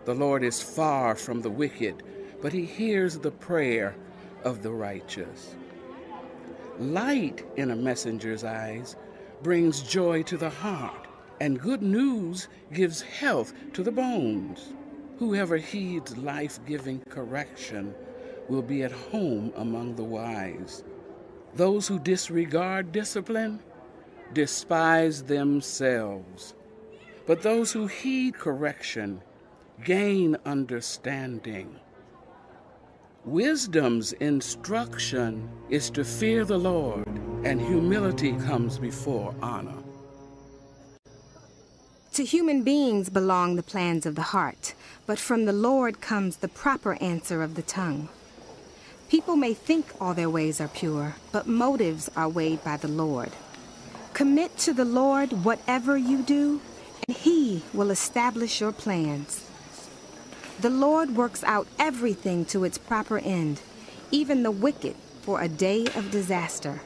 The Lord is far from the wicked, but he hears the prayer of the righteous. Light in a messenger's eyes brings joy to the heart and good news gives health to the bones. Whoever heeds life giving correction will be at home among the wise. Those who disregard discipline despise themselves. But those who heed correction gain understanding. Wisdom's instruction is to fear the Lord, and humility comes before honor. To human beings belong the plans of the heart, but from the Lord comes the proper answer of the tongue. People may think all their ways are pure, but motives are weighed by the Lord. Commit to the Lord whatever you do, and He will establish your plans. The Lord works out everything to its proper end, even the wicked for a day of disaster.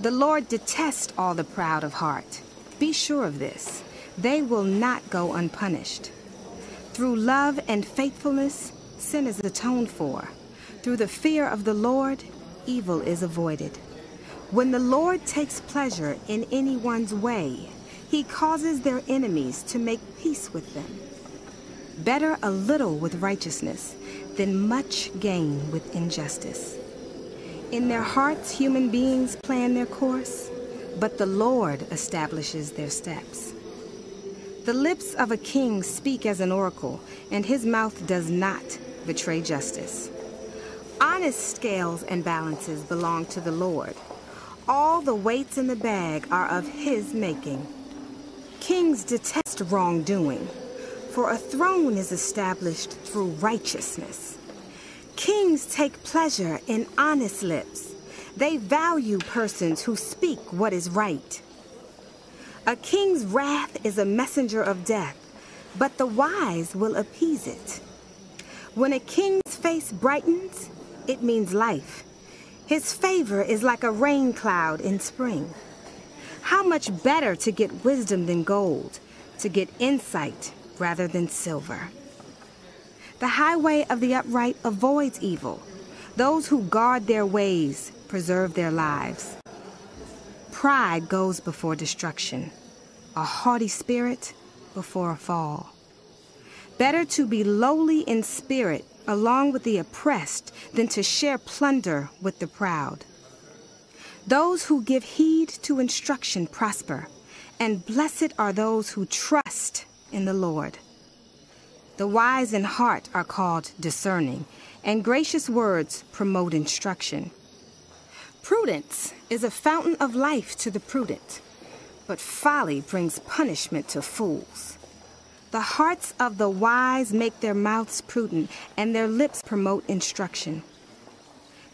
The Lord detests all the proud of heart. Be sure of this they will not go unpunished. Through love and faithfulness, sin is atoned for. Through the fear of the Lord, evil is avoided. When the Lord takes pleasure in anyone's way, he causes their enemies to make peace with them. Better a little with righteousness than much gain with injustice. In their hearts, human beings plan their course, but the Lord establishes their steps. The lips of a king speak as an oracle, and his mouth does not betray justice. Honest scales and balances belong to the Lord. All the weights in the bag are of his making. Kings detest wrongdoing, for a throne is established through righteousness. Kings take pleasure in honest lips. They value persons who speak what is right. A king's wrath is a messenger of death, but the wise will appease it. When a king's face brightens, it means life. His favor is like a rain cloud in spring. How much better to get wisdom than gold, to get insight rather than silver. The highway of the upright avoids evil. Those who guard their ways preserve their lives. Pride goes before destruction, a haughty spirit before a fall. Better to be lowly in spirit along with the oppressed than to share plunder with the proud. Those who give heed to instruction prosper, and blessed are those who trust in the Lord. The wise in heart are called discerning, and gracious words promote instruction. Prudence is a fountain of life to the prudent, but folly brings punishment to fools. The hearts of the wise make their mouths prudent, and their lips promote instruction.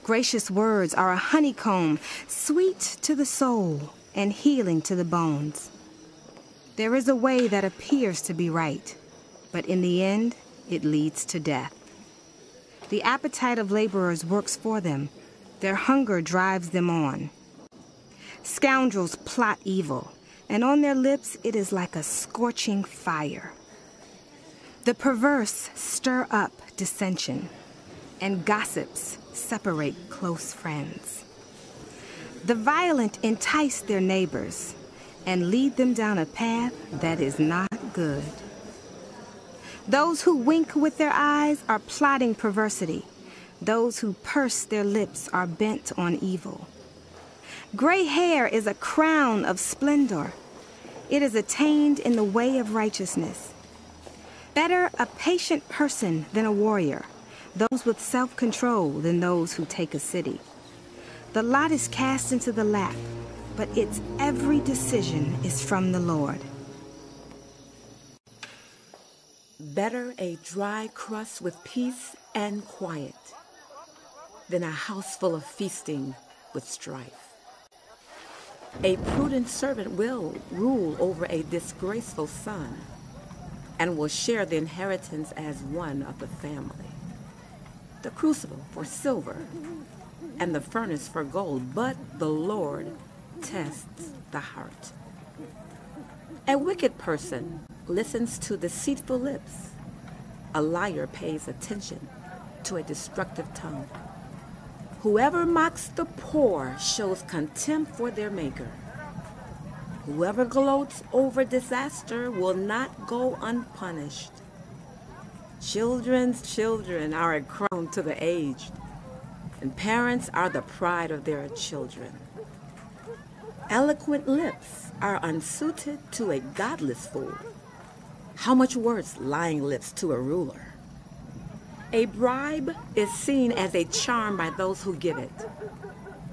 Gracious words are a honeycomb, sweet to the soul and healing to the bones. There is a way that appears to be right, but in the end, it leads to death. The appetite of laborers works for them. Their hunger drives them on. Scoundrels plot evil, and on their lips it is like a scorching fire. The perverse stir up dissension, and gossips separate close friends. The violent entice their neighbors and lead them down a path that is not good. Those who wink with their eyes are plotting perversity. Those who purse their lips are bent on evil. Gray hair is a crown of splendor. It is attained in the way of righteousness. Better a patient person than a warrior, those with self control than those who take a city. The lot is cast into the lap, but its every decision is from the Lord. Better a dry crust with peace and quiet than a house full of feasting with strife. A prudent servant will rule over a disgraceful son and will share the inheritance as one of the family. The crucible for silver and the furnace for gold, but the Lord tests the heart. A wicked person listens to deceitful lips. A liar pays attention to a destructive tongue. Whoever mocks the poor shows contempt for their maker. Whoever gloats over disaster will not go unpunished. Children's children are a crown to the aged, and parents are the pride of their children. Eloquent lips are unsuited to a godless fool. How much worse lying lips to a ruler? A bribe is seen as a charm by those who give it.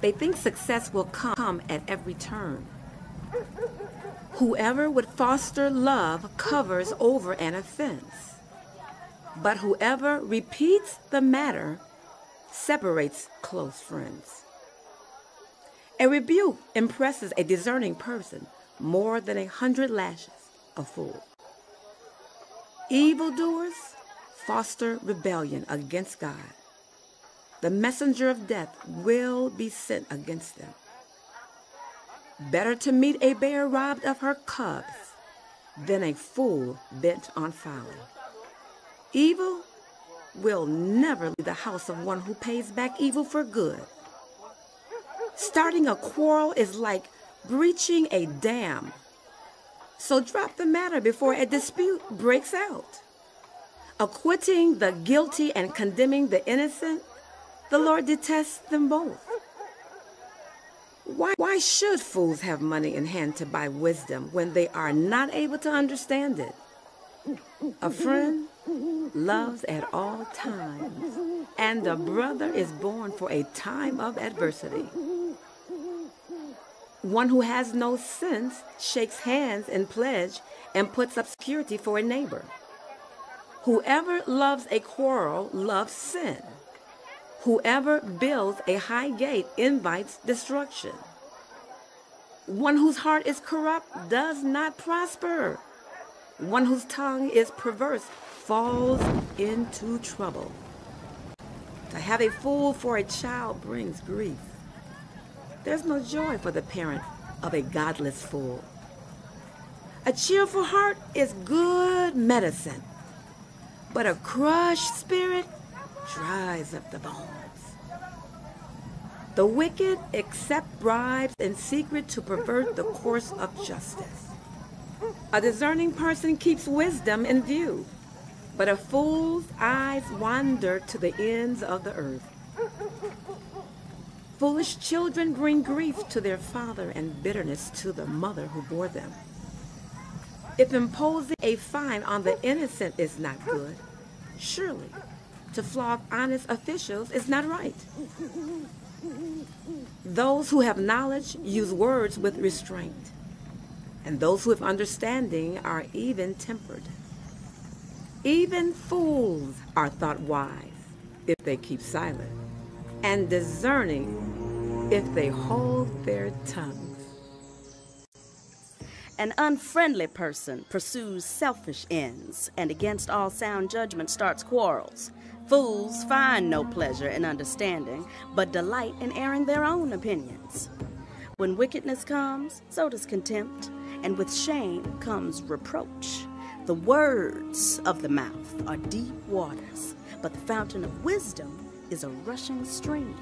They think success will come at every turn. Whoever would foster love covers over an offense. But whoever repeats the matter separates close friends. A rebuke impresses a discerning person more than a hundred lashes a fool. Evildoers foster rebellion against God, the messenger of death will be sent against them. Better to meet a bear robbed of her cubs than a fool bent on folly. Evil will never leave the house of one who pays back evil for good. Starting a quarrel is like breaching a dam. So drop the matter before a dispute breaks out acquitting the guilty and condemning the innocent, the Lord detests them both. Why, why should fools have money in hand to buy wisdom when they are not able to understand it? A friend loves at all times, and a brother is born for a time of adversity. One who has no sense shakes hands in pledge and puts up security for a neighbor. Whoever loves a quarrel loves sin. Whoever builds a high gate invites destruction. One whose heart is corrupt does not prosper. One whose tongue is perverse falls into trouble. To have a fool for a child brings grief. There's no joy for the parent of a godless fool. A cheerful heart is good medicine but a crushed spirit dries up the bones. The wicked accept bribes in secret to pervert the course of justice. A discerning person keeps wisdom in view, but a fool's eyes wander to the ends of the earth. Foolish children bring grief to their father and bitterness to the mother who bore them. If imposing a fine on the innocent is not good, surely to flog honest officials is not right. Those who have knowledge use words with restraint, and those who have understanding are even tempered. Even fools are thought wise if they keep silent, and discerning if they hold their tongue. An unfriendly person pursues selfish ends and against all sound judgment starts quarrels. Fools find no pleasure in understanding, but delight in airing their own opinions. When wickedness comes, so does contempt, and with shame comes reproach. The words of the mouth are deep waters, but the fountain of wisdom is a rushing stream.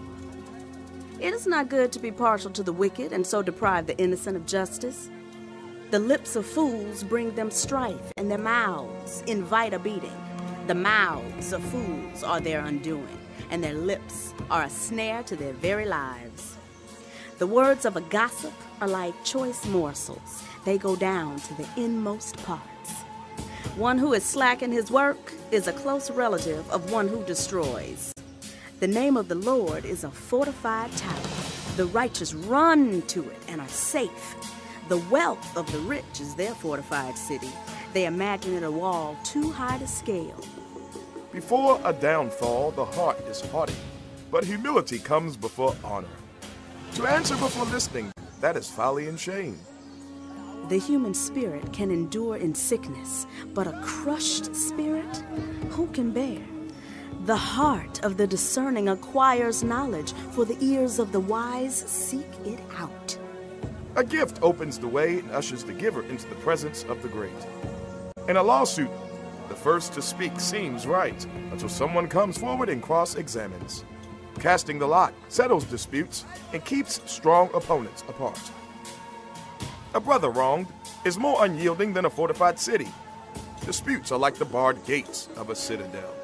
It is not good to be partial to the wicked and so deprive the innocent of justice. The lips of fools bring them strife, and their mouths invite a beating. The mouths of fools are their undoing, and their lips are a snare to their very lives. The words of a gossip are like choice morsels, they go down to the inmost parts. One who is slack in his work is a close relative of one who destroys. The name of the Lord is a fortified tower. The righteous run to it and are safe. The wealth of the rich is their fortified city. They imagine it a wall too high to scale. Before a downfall, the heart is haughty, but humility comes before honor. To answer before listening, that is folly and shame. The human spirit can endure in sickness, but a crushed spirit, who can bear? The heart of the discerning acquires knowledge, for the ears of the wise seek it out. A gift opens the way and ushers the giver into the presence of the great. In a lawsuit, the first to speak seems right until someone comes forward and cross examines. Casting the lot settles disputes and keeps strong opponents apart. A brother wronged is more unyielding than a fortified city. Disputes are like the barred gates of a citadel.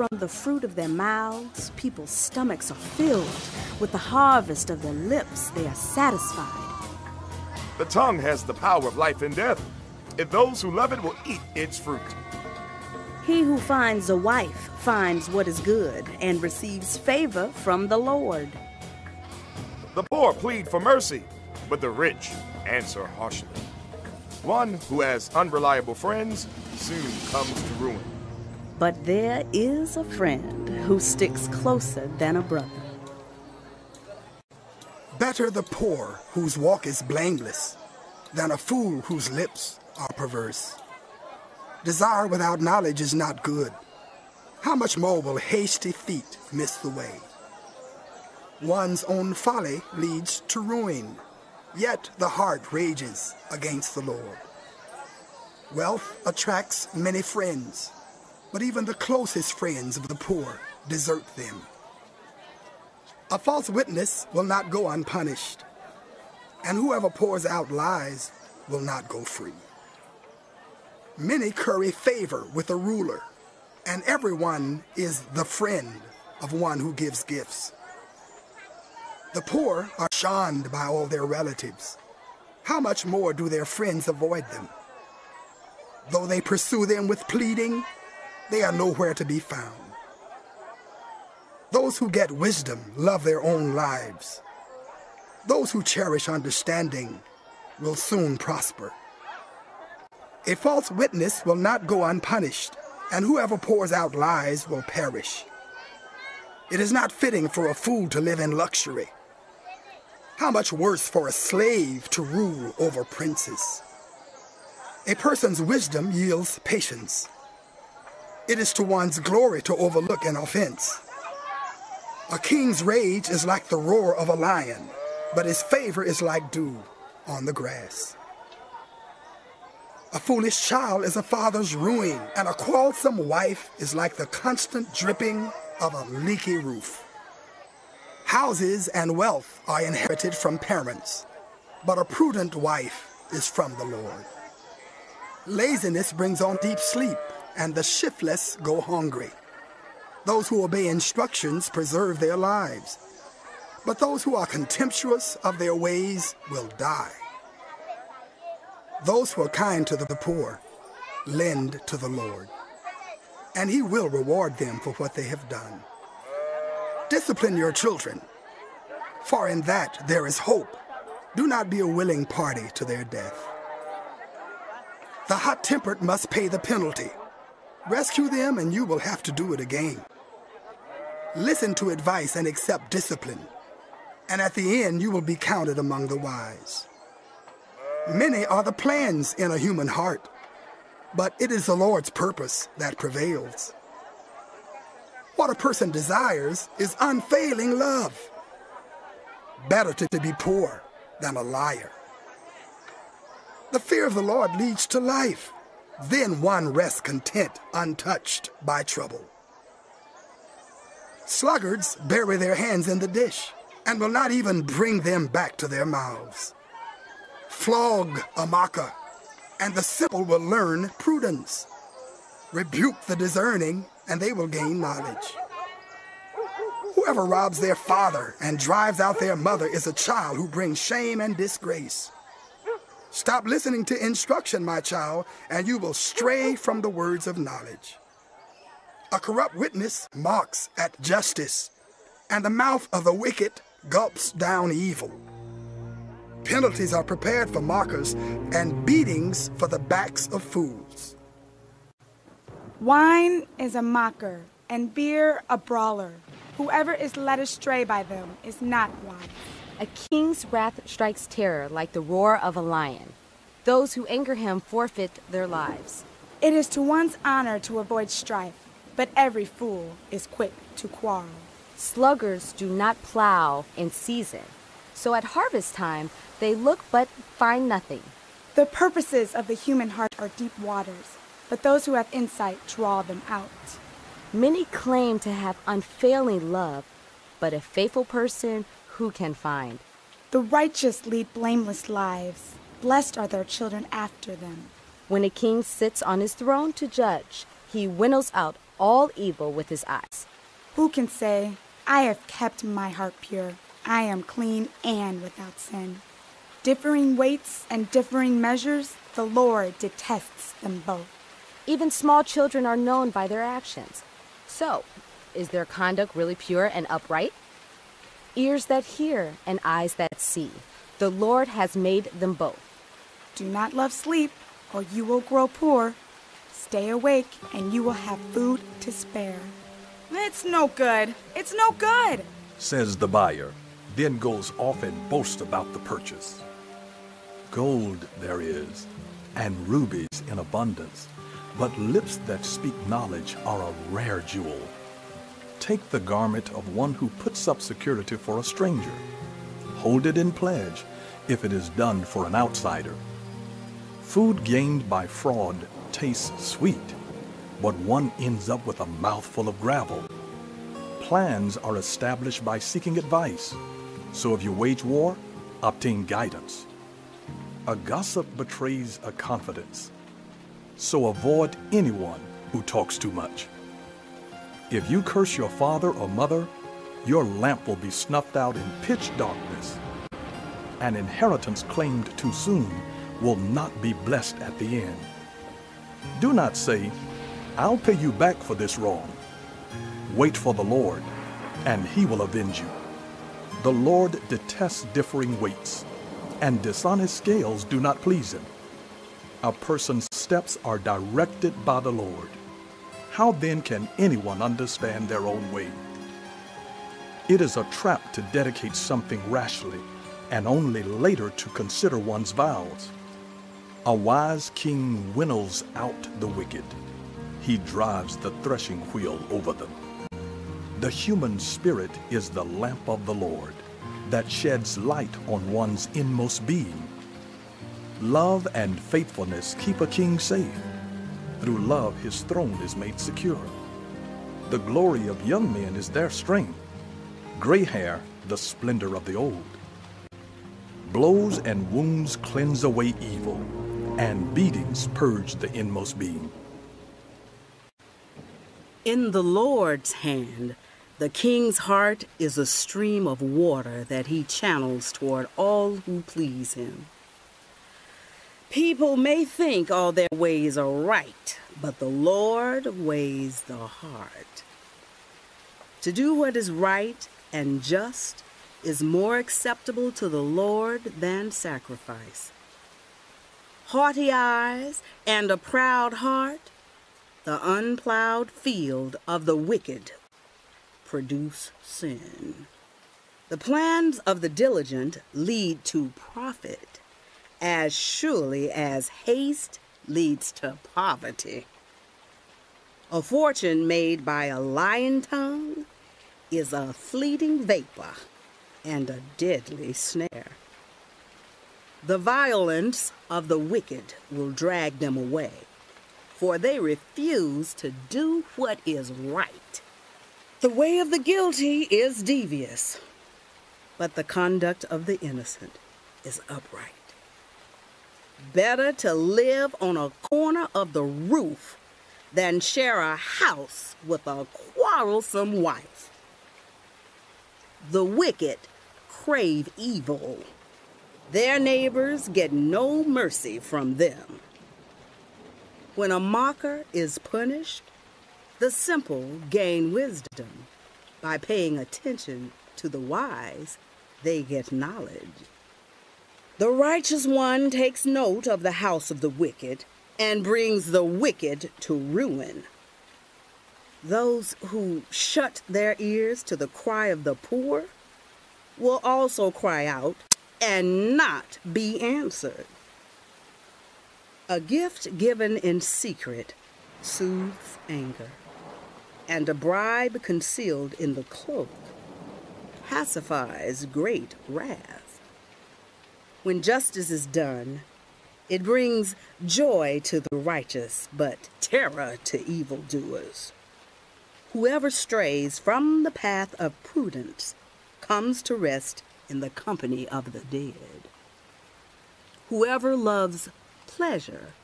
From the fruit of their mouths, people's stomachs are filled. With the harvest of their lips, they are satisfied. The tongue has the power of life and death, and those who love it will eat its fruit. He who finds a wife finds what is good and receives favor from the Lord. The poor plead for mercy, but the rich answer harshly. One who has unreliable friends soon comes to ruin. But there is a friend who sticks closer than a brother. Better the poor whose walk is blameless than a fool whose lips are perverse. Desire without knowledge is not good. How much more will hasty feet miss the way? One's own folly leads to ruin, yet the heart rages against the Lord. Wealth attracts many friends, but even the closest friends of the poor desert them. A false witness will not go unpunished, and whoever pours out lies will not go free. Many curry favor with a ruler, and everyone is the friend of one who gives gifts. The poor are shunned by all their relatives. How much more do their friends avoid them? Though they pursue them with pleading, they are nowhere to be found. Those who get wisdom love their own lives. Those who cherish understanding will soon prosper. A false witness will not go unpunished, and whoever pours out lies will perish. It is not fitting for a fool to live in luxury. How much worse for a slave to rule over princes? A person's wisdom yields patience. It is to one's glory to overlook an offense. A king's rage is like the roar of a lion, but his favor is like dew on the grass. A foolish child is a father's ruin, and a quarrelsome wife is like the constant dripping of a leaky roof. Houses and wealth are inherited from parents, but a prudent wife is from the Lord. Laziness brings on deep sleep, and the shiftless go hungry. Those who obey instructions preserve their lives, but those who are contemptuous of their ways will die. Those who are kind to the poor lend to the Lord, and he will reward them for what they have done. Discipline your children, for in that there is hope. Do not be a willing party to their death. The hot-tempered must pay the penalty. Rescue them and you will have to do it again. Listen to advice and accept discipline, and at the end you will be counted among the wise. Many are the plans in a human heart, but it is the Lord's purpose that prevails. What a person desires is unfailing love. Better to, be poor than a liar. The fear of the Lord leads to life. Then one rests content, untouched by trouble. Sluggards bury their hands in the dish and will not even bring them back to their mouths. Flog a mocker, and the simple will learn prudence. Rebuke the discerning, and they will gain knowledge. Whoever robs their father and drives out their mother is a child who brings shame and disgrace. Stop listening to instruction, my child, and you will stray from the words of knowledge. A corrupt witness mocks at justice, and the mouth of the wicked gulps down evil. Penalties are prepared for mockers, and beatings for the backs of fools. Wine is a mocker, and beer a brawler. Whoever is led astray by them is not wise. A king's wrath strikes terror like the roar of a lion. Those who anger him forfeit their lives. It is to one's honor to avoid strife, but every fool is quick to quarrel. Sluggards do not plow in season, so at harvest time they look but find nothing. The purposes of the human heart are deep waters, but those who have insight draw them out. Many claim to have unfailing love, but a faithful person who can find? The righteous lead blameless lives. Blessed are their children after them. When a king sits on his throne to judge, he winnows out all evil with his eyes. Who can say, I have kept my heart pure, I am clean and without sin? Differing weights and differing measures, the Lord detests them both. Even small children are known by their actions. So, is their conduct really pure and upright? Ears that hear and eyes that see. The Lord has made them both. Do not love sleep, or you will grow poor. Stay awake, and you will have food to spare. It's no good. It's no good, says the buyer, then goes off and boasts about the purchase. Gold there is, and rubies in abundance, but lips that speak knowledge are a rare jewel. Take the garment of one who puts up security for a stranger. Hold it in pledge if it is done for an outsider. Food gained by fraud tastes sweet, but one ends up with a mouthful of gravel. Plans are established by seeking advice, so if you wage war, obtain guidance. A gossip betrays a confidence, so avoid anyone who talks too much. If you curse your father or mother, your lamp will be snuffed out in pitch darkness. An inheritance claimed too soon will not be blessed at the end. Do not say, I'll pay you back for this wrong. Wait for the Lord, and he will avenge you. The Lord detests differing weights, and dishonest scales do not please him. A person's steps are directed by the Lord how then can anyone understand their own way? It is a trap to dedicate something rashly and only later to consider one's vows. A wise king winnows out the wicked. He drives the threshing wheel over them. The human spirit is the lamp of the Lord that sheds light on one's inmost being. Love and faithfulness keep a king safe through love, his throne is made secure. The glory of young men is their strength. Gray hair, the splendor of the old. Blows and wounds cleanse away evil, and beatings purge the inmost being. In the Lord's hand, the king's heart is a stream of water that he channels toward all who please him. People may think all their ways are right, but the Lord weighs the heart. To do what is right and just is more acceptable to the Lord than sacrifice. Haughty eyes and a proud heart, the unplowed field of the wicked produce sin. The plans of the diligent lead to profit as surely as haste leads to poverty. A fortune made by a lying tongue is a fleeting vapor and a deadly snare. The violence of the wicked will drag them away, for they refuse to do what is right. The way of the guilty is devious, but the conduct of the innocent is upright. Better to live on a corner of the roof than share a house with a quarrelsome wife. The wicked crave evil. Their neighbors get no mercy from them. When a mocker is punished, the simple gain wisdom. By paying attention to the wise, they get knowledge. The righteous one takes note of the house of the wicked and brings the wicked to ruin. Those who shut their ears to the cry of the poor will also cry out and not be answered. A gift given in secret soothes anger, and a bribe concealed in the cloak pacifies great wrath. When justice is done, it brings joy to the righteous, but terror to evildoers. Whoever strays from the path of prudence comes to rest in the company of the dead. Whoever loves pleasure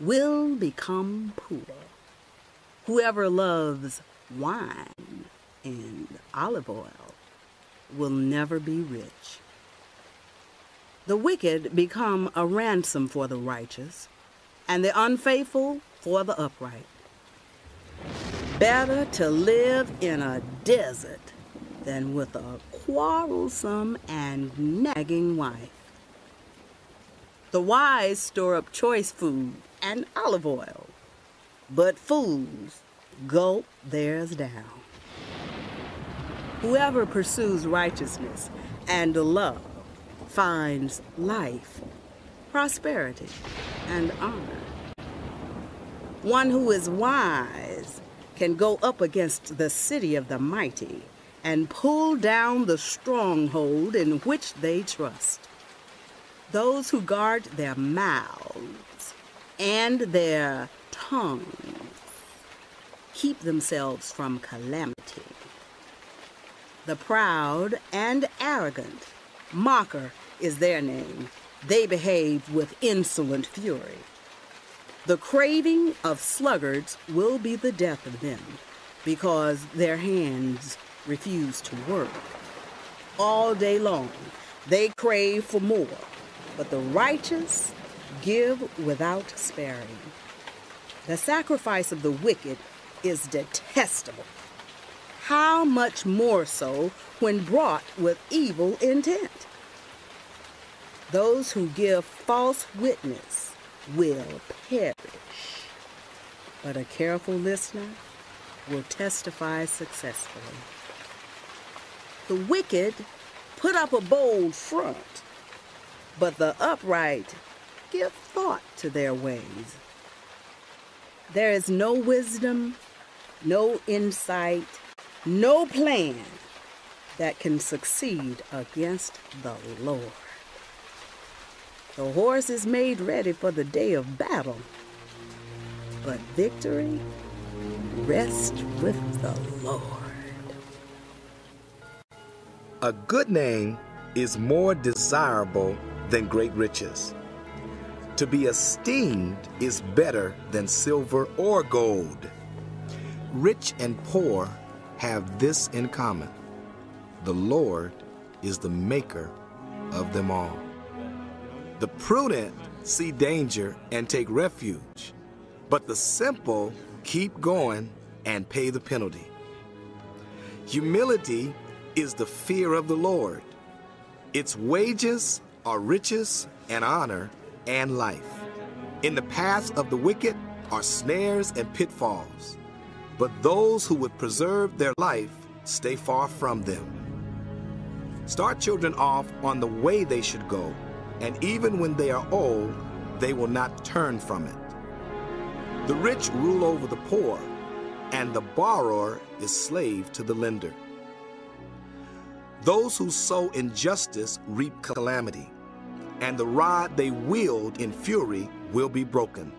will become poor. Whoever loves wine and olive oil will never be rich. The wicked become a ransom for the righteous, and the unfaithful for the upright. Better to live in a desert than with a quarrelsome and nagging wife. The wise store up choice food and olive oil, but fools gulp theirs down. Whoever pursues righteousness and love finds life, prosperity, and honor. One who is wise can go up against the city of the mighty and pull down the stronghold in which they trust. Those who guard their mouths and their tongues keep themselves from calamity. The proud and arrogant mocker is their name. They behave with insolent fury. The craving of sluggards will be the death of them, because their hands refuse to work. All day long, they crave for more, but the righteous give without sparing. The sacrifice of the wicked is detestable. How much more so when brought with evil intent? Those who give false witness will perish, but a careful listener will testify successfully. The wicked put up a bold front, but the upright give thought to their ways. There is no wisdom, no insight, no plan that can succeed against the Lord. The horse is made ready for the day of battle, but victory rests with the Lord. A good name is more desirable than great riches. To be esteemed is better than silver or gold. Rich and poor have this in common the Lord is the maker of them all. The prudent see danger and take refuge, but the simple keep going and pay the penalty. Humility is the fear of the Lord. Its wages are riches and honor and life. In the paths of the wicked are snares and pitfalls, but those who would preserve their life stay far from them. Start children off on the way they should go and even when they are old, they will not turn from it. The rich rule over the poor, and the borrower is slave to the lender. Those who sow injustice reap calamity, and the rod they wield in fury will be broken.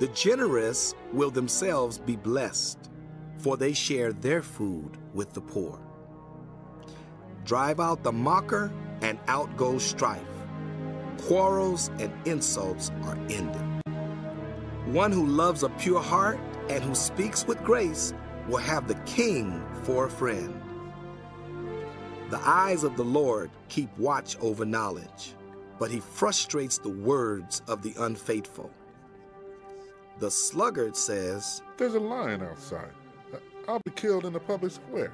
The generous will themselves be blessed, for they share their food with the poor. Drive out the mocker, and out goes strife. Quarrels and insults are ended. One who loves a pure heart and who speaks with grace will have the king for a friend. The eyes of the Lord keep watch over knowledge, but he frustrates the words of the unfaithful. The sluggard says, There's a lion outside. I'll be killed in the public square.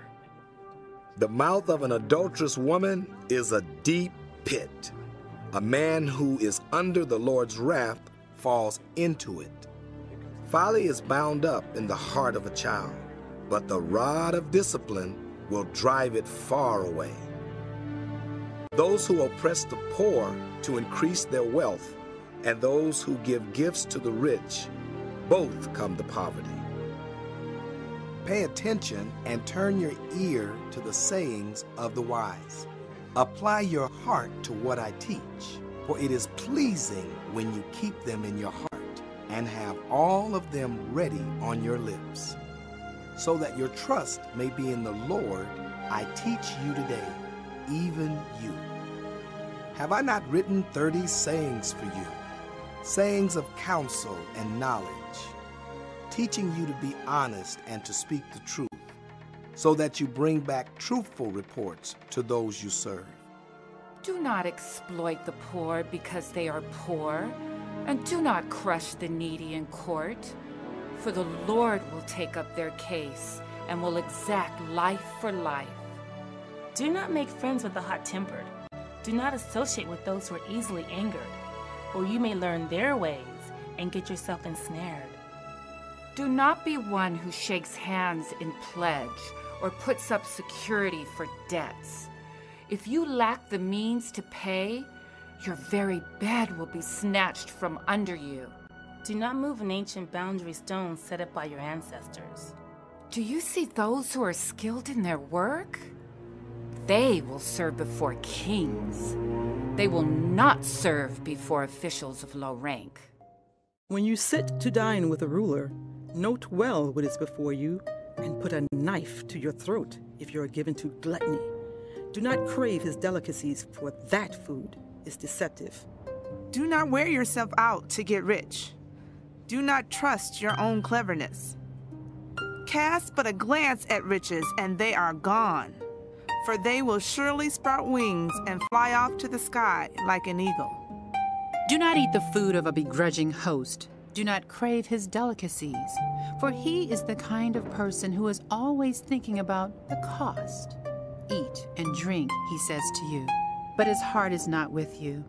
The mouth of an adulterous woman is a deep pit. A man who is under the Lord's wrath falls into it. Folly is bound up in the heart of a child, but the rod of discipline will drive it far away. Those who oppress the poor to increase their wealth, and those who give gifts to the rich, both come to poverty. Pay attention and turn your ear to the sayings of the wise. Apply your heart to what I teach, for it is pleasing when you keep them in your heart and have all of them ready on your lips. So that your trust may be in the Lord, I teach you today, even you. Have I not written 30 sayings for you? Sayings of counsel and knowledge, teaching you to be honest and to speak the truth, so that you bring back truthful reports to those you serve. Do not exploit the poor because they are poor and do not crush the needy in court, for the Lord will take up their case and will exact life for life. Do not make friends with the hot tempered. Do not associate with those who are easily angered, or you may learn their ways and get yourself ensnared. Do not be one who shakes hands in pledge or puts up security for debts. If you lack the means to pay, your very bed will be snatched from under you. Do not move an ancient boundary stone set up by your ancestors. Do you see those who are skilled in their work? They will serve before kings. They will not serve before officials of low rank. When you sit to dine with a ruler, note well what is before you, and put a knife to your throat if you are given to gluttony. Do not crave his delicacies, for that food is deceptive. Do not wear yourself out to get rich. Do not trust your own cleverness. Cast but a glance at riches, and they are gone, for they will surely sprout wings and fly off to the sky like an eagle. Do not eat the food of a begrudging host. Do not crave his delicacies, for he is the kind of person who is always thinking about the cost. Eat and drink, he says to you but his heart is not with you.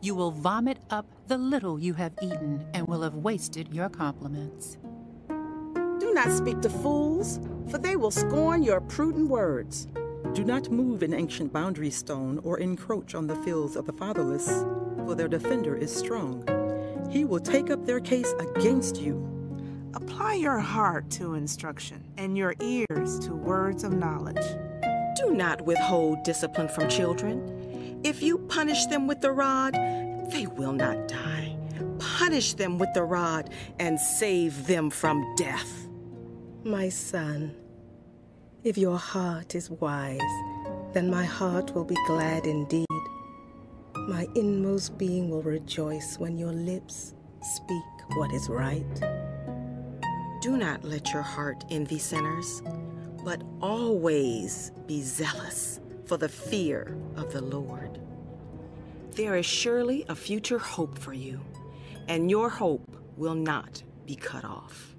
You will vomit up the little you have eaten and will have wasted your compliments. Do not speak to fools, for they will scorn your prudent words. Do not move an ancient boundary stone or encroach on the fields of the fatherless, for their defender is strong. He will take up their case against you. Apply your heart to instruction and your ears to words of knowledge. Do not withhold discipline from children if you punish them with the rod, they will not die. Punish them with the rod and save them from death. My son, if your heart is wise, then my heart will be glad indeed. My inmost being will rejoice when your lips speak what is right. Do not let your heart envy sinners, but always be zealous for the fear of the Lord. There is surely a future hope for you, and your hope will not be cut off.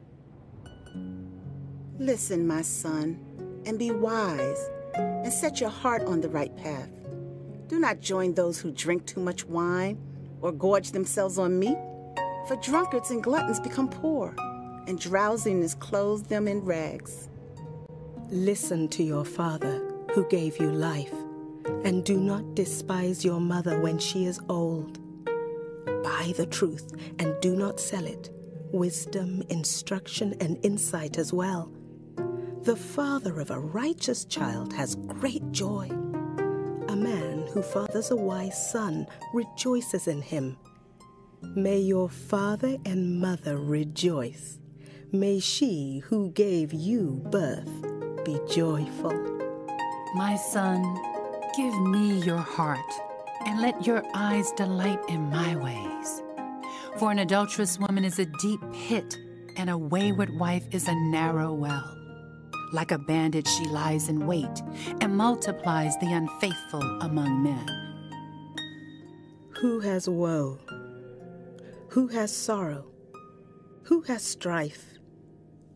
Listen, my son, and be wise, and set your heart on the right path. Do not join those who drink too much wine or gorge themselves on meat, for drunkards and gluttons become poor, and drowsiness clothes them in rags. Listen to your father who gave you life, and do not despise your mother when she is old. Buy the truth and do not sell it. wisdom, instruction, and insight as well. The father of a righteous child has great joy. A man who fathers a wise son rejoices in him. May your father and mother rejoice. May she who gave you birth be joyful. My son, give me your heart, and let your eyes delight in my ways. For an adulterous woman is a deep pit, and a wayward wife is a narrow well. Like a bandit, she lies in wait and multiplies the unfaithful among men. Who has woe? Who has sorrow? Who has strife?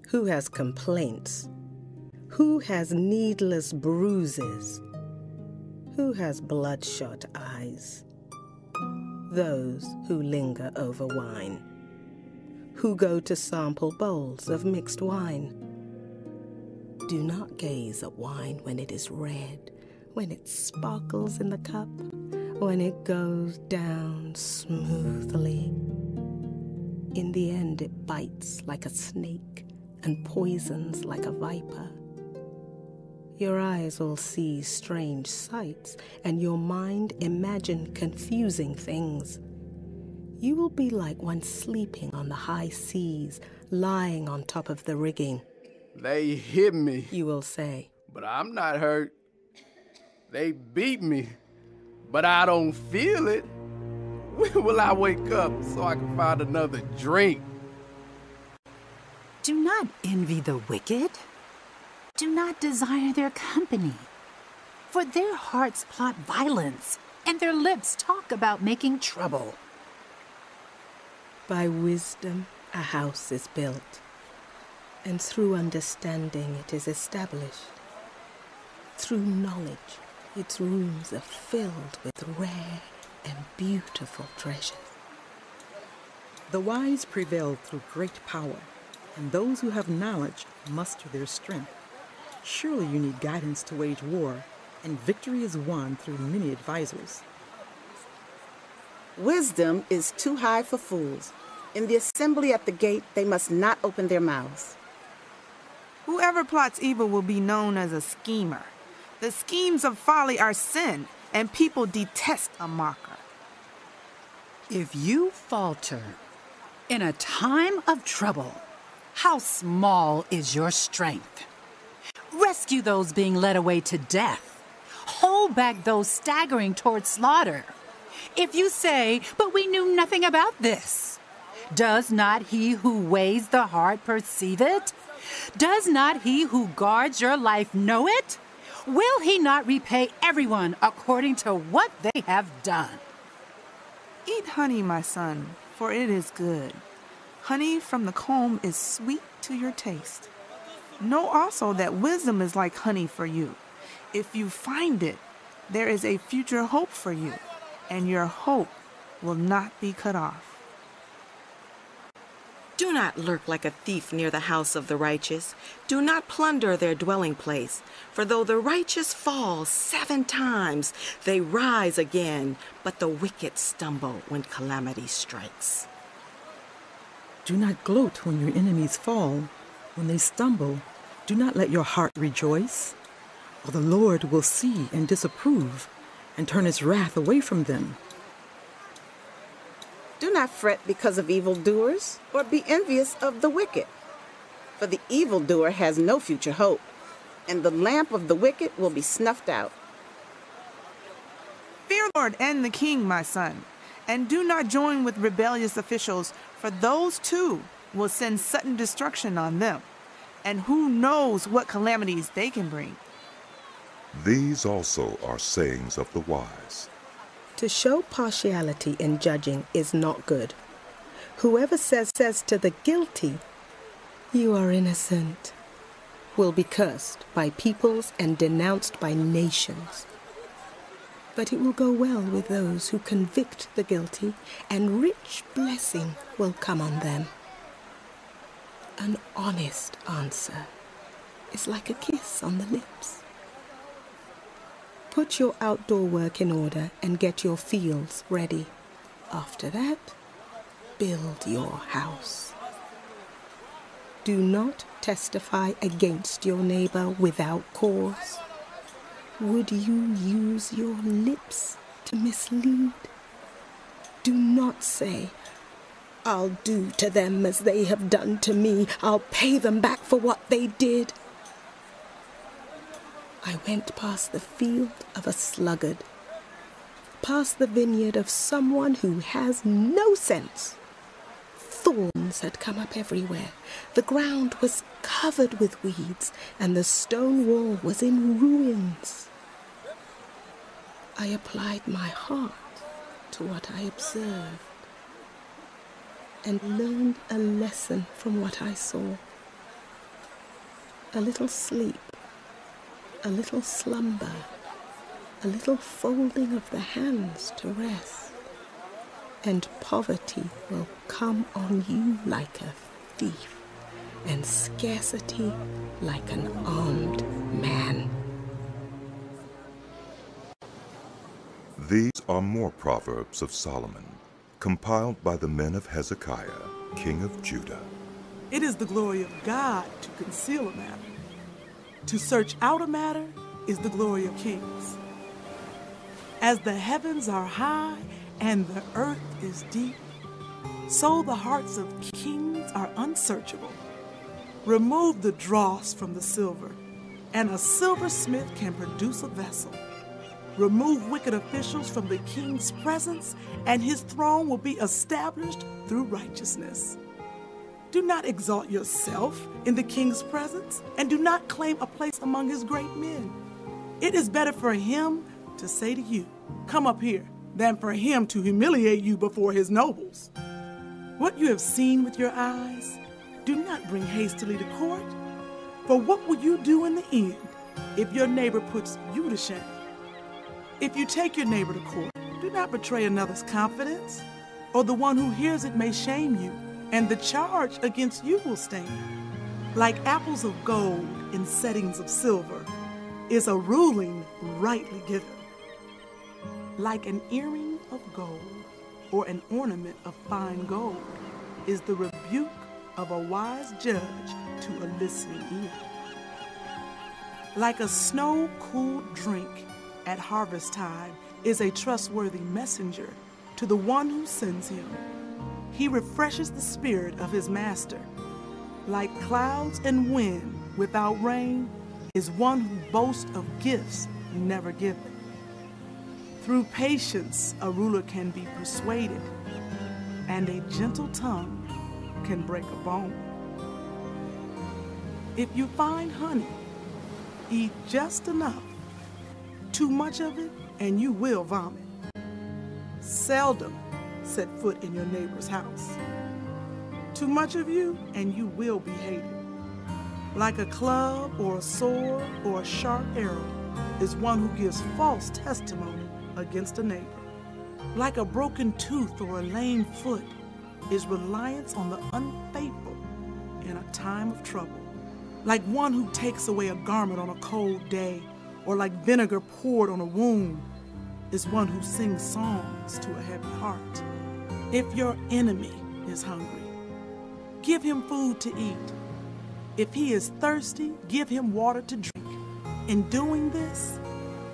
Who has complaints? Who has needless bruises? Who has bloodshot eyes? Those who linger over wine. Who go to sample bowls of mixed wine. Do not gaze at wine when it is red, when it sparkles in the cup, when it goes down smoothly. In the end, it bites like a snake and poisons like a viper. Your eyes will see strange sights, and your mind imagine confusing things. You will be like one sleeping on the high seas, lying on top of the rigging. They hit me. You will say. But I'm not hurt. They beat me, but I don't feel it. When will I wake up so I can find another drink? Do not envy the wicked. Do not desire their company. For their hearts plot violence, and their lips talk about making trouble. By wisdom, a house is built, and through understanding, it is established. Through knowledge, its rooms are filled with rare and beautiful treasures. The wise prevail through great power, and those who have knowledge muster their strength. Surely you need guidance to wage war, and victory is won through many advisors. Wisdom is too high for fools. In the assembly at the gate, they must not open their mouths. Whoever plots evil will be known as a schemer. The schemes of folly are sin, and people detest a mocker. If you falter in a time of trouble, how small is your strength? Rescue those being led away to death. Hold back those staggering toward slaughter. If you say, But we knew nothing about this, does not he who weighs the heart perceive it? Does not he who guards your life know it? Will he not repay everyone according to what they have done? Eat honey, my son, for it is good. Honey from the comb is sweet to your taste. Know also that wisdom is like honey for you. If you find it, there is a future hope for you, and your hope will not be cut off. Do not lurk like a thief near the house of the righteous. Do not plunder their dwelling place. For though the righteous fall seven times, they rise again, but the wicked stumble when calamity strikes. Do not gloat when your enemies fall. When they stumble, do not let your heart rejoice. For the Lord will see and disapprove, and turn his wrath away from them. Do not fret because of evildoers, or be envious of the wicked. For the evildoer has no future hope, and the lamp of the wicked will be snuffed out. Fear the Lord and the king, my son, and do not join with rebellious officials, for those too will send sudden destruction on them, and who knows what calamities they can bring. These also are sayings of the wise. To show partiality in judging is not good. Whoever says says to the guilty, You are innocent, will be cursed by peoples and denounced by nations. But it will go well with those who convict the guilty, and rich blessing will come on them. An honest answer is like a kiss on the lips. Put your outdoor work in order and get your fields ready. After that, build your house. Do not testify against your neighbor without cause. Would you use your lips to mislead? Do not say, I'll do to them as they have done to me. I'll pay them back for what they did. I went past the field of a sluggard, past the vineyard of someone who has no sense. Thorns had come up everywhere. The ground was covered with weeds, and the stone wall was in ruins. I applied my heart to what I observed and learned a lesson from what I saw. A little sleep, a little slumber, a little folding of the hands to rest, and poverty will come on you like a thief, and scarcity like an armed man. These are more proverbs of Solomon, compiled by the men of Hezekiah, king of Judah. It is the glory of God to conceal a matter. To search out a matter is the glory of kings. As the heavens are high and the earth is deep, so the hearts of kings are unsearchable. Remove the dross from the silver, and a silversmith can produce a vessel. Remove wicked officials from the king's presence, and his throne will be established through righteousness. Do not exalt yourself in the king's presence, and do not claim a place among his great men. It is better for him to say to you, Come up here, than for him to humiliate you before his nobles. What you have seen with your eyes, do not bring hastily to court. For what will you do in the end if your neighbor puts you to shame? If you take your neighbor to court, do not betray another's confidence, or the one who hears it may shame you, and the charge against you will stand. Like apples of gold in settings of silver is a ruling rightly given. Like an earring of gold or an ornament of fine gold is the rebuke of a wise judge to a listening ear. Like a snow cooled drink at harvest time is a trustworthy messenger to the one who sends him. He refreshes the spirit of his master. Like clouds and wind without rain is one who boasts of gifts never given. Through patience, a ruler can be persuaded, and a gentle tongue can break a bone. If you find honey, eat just enough. Too much of it, and you will vomit. Seldom set foot in your neighbor's house. Too much of you, and you will be hated. Like a club or a sword or a sharp arrow is one who gives false testimony against a neighbor. Like a broken tooth or a lame foot is reliance on the unfaithful in a time of trouble. Like one who takes away a garment on a cold day, or like vinegar poured on a wound, is one who sings songs to a heavy heart. If your enemy is hungry, give him food to eat. If he is thirsty, give him water to drink. In doing this,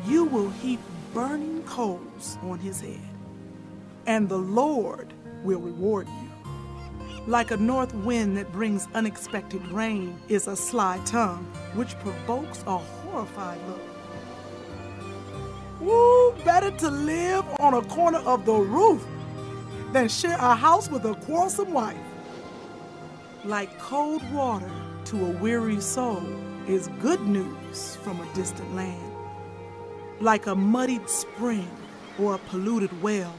you will heap burning coals on his head, and the Lord will reward you. Like a north wind that brings unexpected rain is a sly tongue which provokes a horrified look. Woo, better to live on a corner of the roof than share a house with a quarrelsome wife. Like cold water to a weary soul is good news from a distant land. Like a muddied spring or a polluted well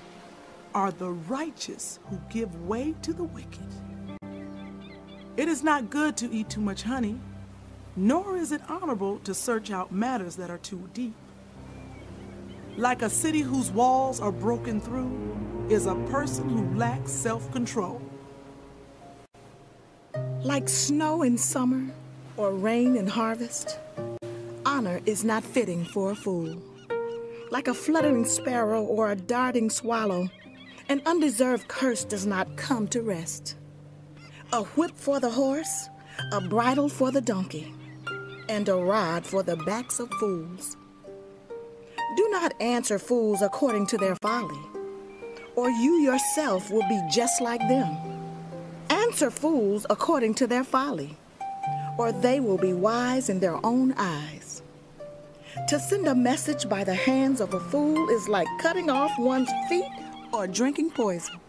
are the righteous who give way to the wicked. It is not good to eat too much honey, nor is it honorable to search out matters that are too deep. Like a city whose walls are broken through is a person who lacks self control. Like snow in summer or rain in harvest, honor is not fitting for a fool. Like a fluttering sparrow or a darting swallow, an undeserved curse does not come to rest. A whip for the horse, a bridle for the donkey, and a rod for the backs of fools. Do not answer fools according to their folly, or you yourself will be just like them. Answer fools according to their folly, or they will be wise in their own eyes. To send a message by the hands of a fool is like cutting off one's feet or drinking poison.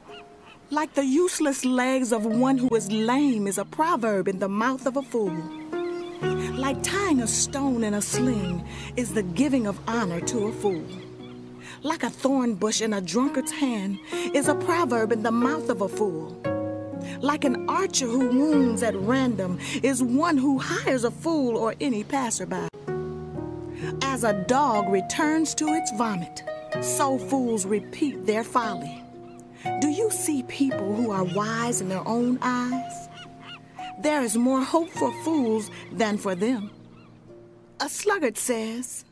Like the useless legs of one who is lame is a proverb in the mouth of a fool. Like tying a stone in a sling is the giving of honor to a fool. Like a thorn bush in a drunkard's hand is a proverb in the mouth of a fool. Like an archer who wounds at random is one who hires a fool or any passerby. As a dog returns to its vomit, so fools repeat their folly. Do you see people who are wise in their own eyes? There is more hope for fools than for them. A sluggard says,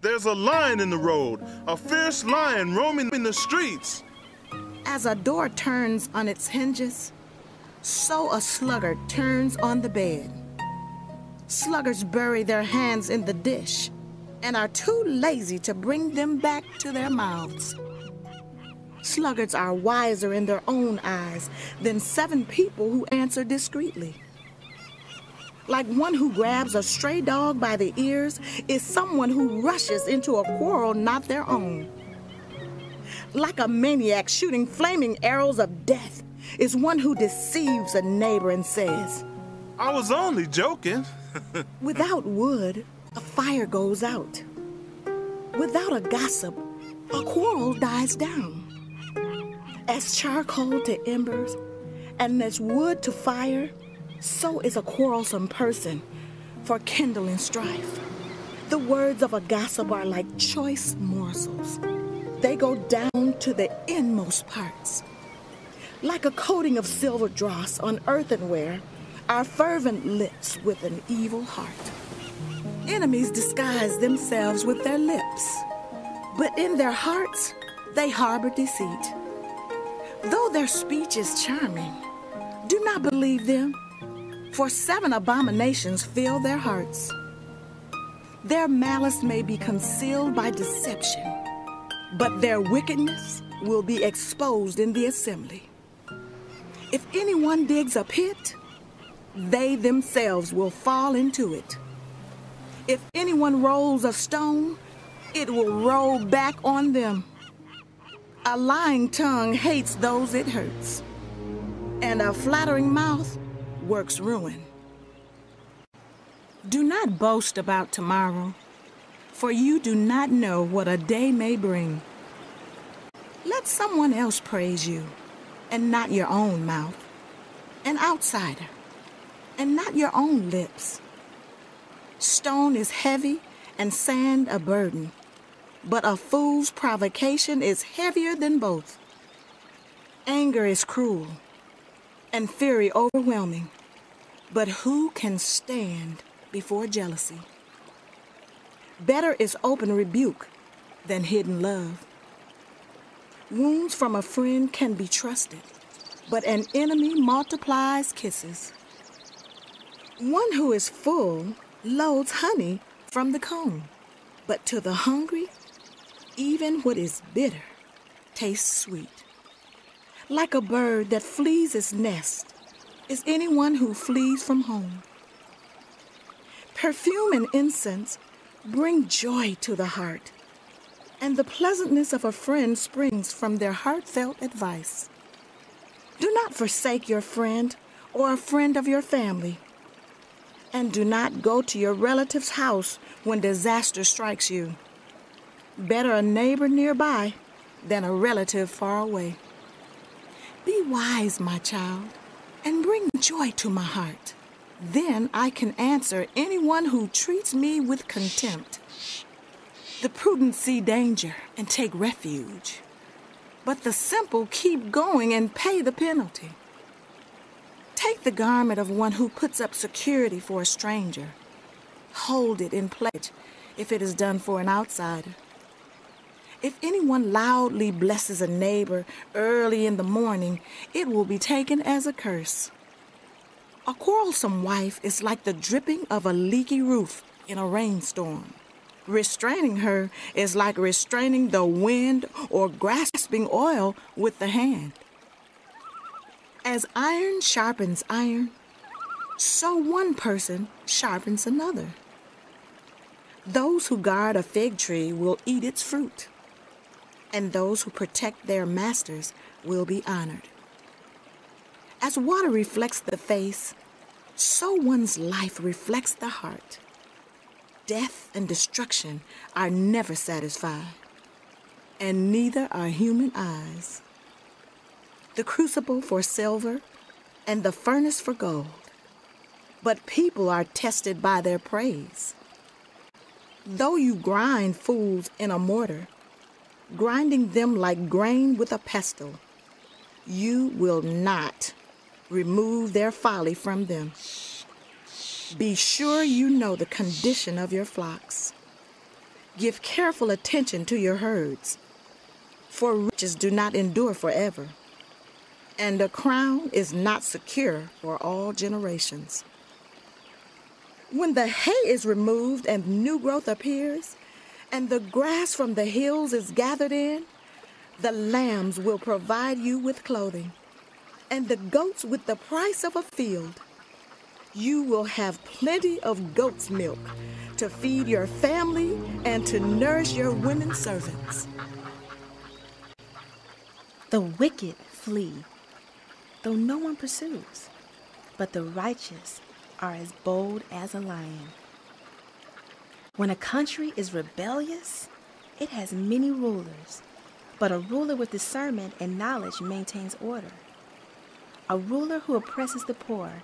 There's a lion in the road, a fierce lion roaming in the streets. As a door turns on its hinges, so a sluggard turns on the bed. Sluggards bury their hands in the dish and are too lazy to bring them back to their mouths. Sluggards are wiser in their own eyes than seven people who answer discreetly. Like one who grabs a stray dog by the ears is someone who rushes into a quarrel not their own. Like a maniac shooting flaming arrows of death is one who deceives a neighbor and says, I was only joking. Without wood, a fire goes out. Without a gossip, a quarrel dies down. As charcoal to embers, and as wood to fire, so is a quarrelsome person for kindling strife. The words of a gossip are like choice morsels. They go down to the inmost parts. Like a coating of silver dross on earthenware, are fervent lips with an evil heart. Enemies disguise themselves with their lips, but in their hearts they harbor deceit. Though their speech is charming, do not believe them, for seven abominations fill their hearts. Their malice may be concealed by deception, but their wickedness will be exposed in the assembly. If anyone digs a pit, they themselves will fall into it. If anyone rolls a stone, it will roll back on them. A lying tongue hates those it hurts, and a flattering mouth works ruin. Do not boast about tomorrow, for you do not know what a day may bring. Let someone else praise you, and not your own mouth, an outsider, and not your own lips. Stone is heavy and sand a burden, but a fool's provocation is heavier than both. Anger is cruel and fury overwhelming, but who can stand before jealousy? Better is open rebuke than hidden love. Wounds from a friend can be trusted, but an enemy multiplies kisses. One who is full loads honey from the comb, but to the hungry, even what is bitter tastes sweet. Like a bird that flees its nest is anyone who flees from home. Perfume and incense bring joy to the heart, and the pleasantness of a friend springs from their heartfelt advice. Do not forsake your friend or a friend of your family and do not go to your relative's house when disaster strikes you. Better a neighbor nearby than a relative far away. Be wise, my child, and bring joy to my heart. Then I can answer anyone who treats me with contempt. The prudent see danger and take refuge, but the simple keep going and pay the penalty. Take the garment of one who puts up security for a stranger. Hold it in pledge if it is done for an outsider. If anyone loudly blesses a neighbor early in the morning, it will be taken as a curse. A quarrelsome wife is like the dripping of a leaky roof in a rainstorm. Restraining her is like restraining the wind or grasping oil with the hand. As iron sharpens iron, so one person sharpens another. Those who guard a fig tree will eat its fruit, and those who protect their masters will be honored. As water reflects the face, so one's life reflects the heart. Death and destruction are never satisfied, and neither are human eyes. The crucible for silver and the furnace for gold, but people are tested by their praise. Though you grind fools in a mortar, grinding them like grain with a pestle, you will not remove their folly from them. Be sure you know the condition of your flocks. Give careful attention to your herds, for riches do not endure forever, and a crown is not secure for all generations. When the hay is removed and new growth appears, and the grass from the hills is gathered in, the lambs will provide you with clothing, and the goats with the price of a field. You will have plenty of goat's milk to feed your family and to nourish your women servants. The wicked flee, though no one pursues, but the righteous are as bold as a lion. When a country is rebellious, it has many rulers, but a ruler with discernment and knowledge maintains order. A ruler who oppresses the poor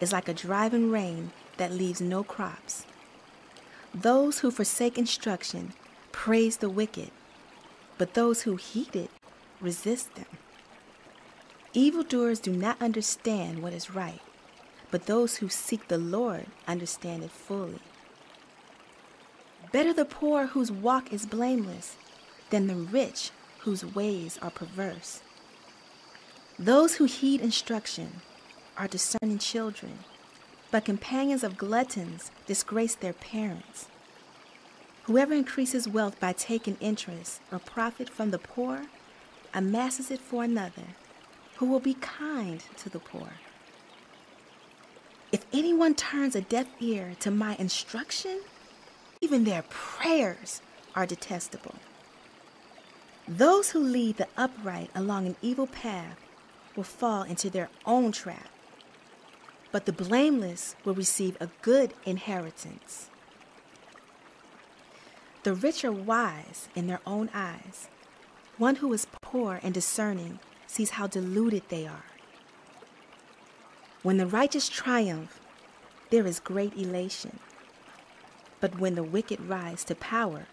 is like a driving rain that leaves no crops. Those who forsake instruction praise the wicked, but those who heed it resist them. Evildoers do not understand what is right, but those who seek the Lord understand it fully. Better the poor whose walk is blameless than the rich whose ways are perverse. Those who heed instruction are discerning children, but companions of gluttons disgrace their parents. Whoever increases wealth by taking interest or profit from the poor amasses it for another who will be kind to the poor. If anyone turns a deaf ear to my instruction, even their prayers are detestable. Those who lead the upright along an evil path will fall into their own trap, but the blameless will receive a good inheritance. The rich are wise in their own eyes. One who is poor and discerning sees how deluded they are. When the righteous triumph, there is great elation. But when the wicked rise to power,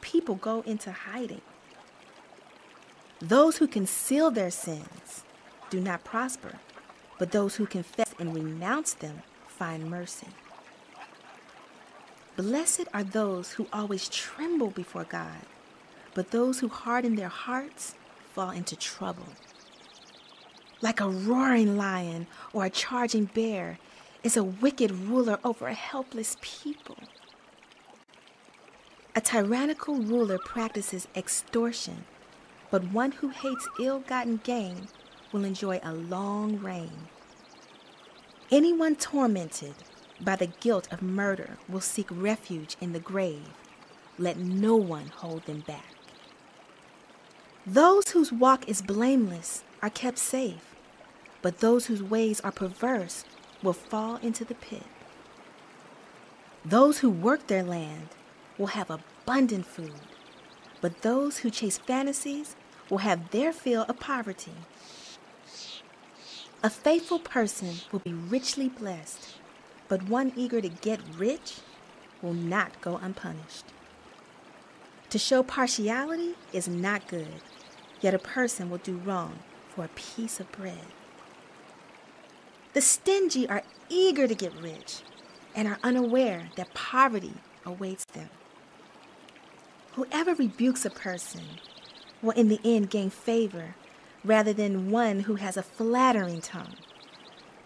people go into hiding. Those who conceal their sins do not prosper, but those who confess and renounce them find mercy. Blessed are those who always tremble before God, but those who harden their hearts fall into trouble. Like a roaring lion or a charging bear is a wicked ruler over a helpless people. A tyrannical ruler practices extortion, but one who hates ill gotten gain will enjoy a long reign. Anyone tormented by the guilt of murder will seek refuge in the grave. Let no one hold them back. Those whose walk is blameless are kept safe, but those whose ways are perverse will fall into the pit. Those who work their land will have abundant food, but those who chase fantasies will have their fill of poverty. A faithful person will be richly blessed, but one eager to get rich will not go unpunished. To show partiality is not good, yet a person will do wrong for a piece of bread. The stingy are eager to get rich and are unaware that poverty awaits them. Whoever rebukes a person will in the end gain favor rather than one who has a flattering tongue.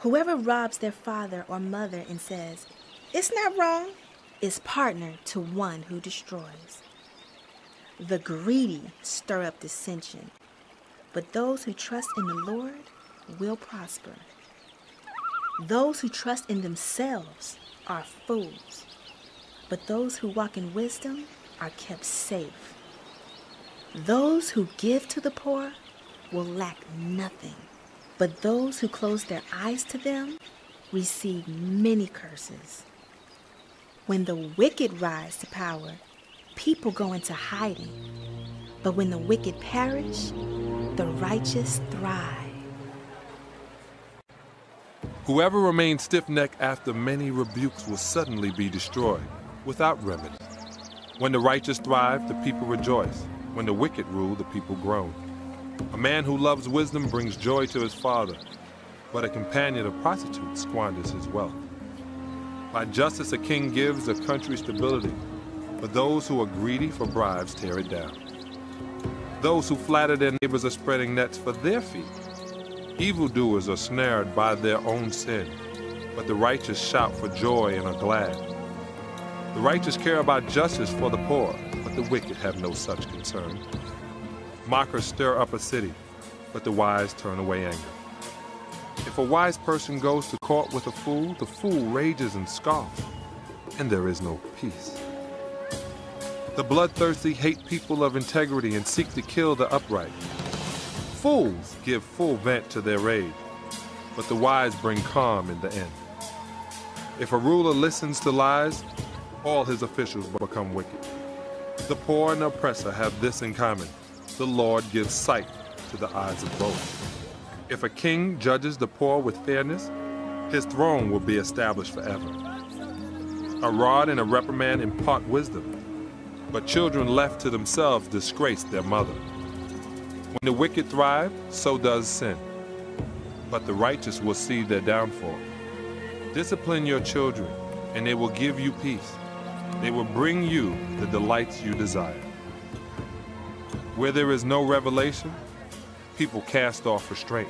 Whoever robs their father or mother and says, It's not wrong, is partner to one who destroys. The greedy stir up dissension, but those who trust in the Lord will prosper. Those who trust in themselves are fools, but those who walk in wisdom are kept safe. Those who give to the poor will lack nothing, but those who close their eyes to them receive many curses. When the wicked rise to power, people go into hiding. But when the wicked perish, the righteous thrive. Whoever remains stiff necked after many rebukes will suddenly be destroyed, without remedy. When the righteous thrive, the people rejoice. When the wicked rule, the people groan. A man who loves wisdom brings joy to his father, but a companion of prostitutes squanders his wealth. By justice, a king gives a country stability, but those who are greedy for bribes tear it down. Those who flatter their neighbors are spreading nets for their feet. Evildoers are snared by their own sin, but the righteous shout for joy and are glad. The righteous care about justice for the poor, but the wicked have no such concern. Mockers stir up a city, but the wise turn away anger. If a wise person goes to court with a fool, the fool rages and scoffs, and there is no peace. The bloodthirsty hate people of integrity and seek to kill the upright. Fools give full vent to their rage, but the wise bring calm in the end. If a ruler listens to lies, all his officials become wicked. The poor and the oppressor have this in common the Lord gives sight to the eyes of both. If a king judges the poor with fairness, his throne will be established forever. A rod and a reprimand impart wisdom, but children left to themselves disgrace their mother. When the wicked thrive, so does sin, but the righteous will see their downfall. Discipline your children, and they will give you peace. They will bring you the delights you desire. Where there is no revelation, people cast off restraint.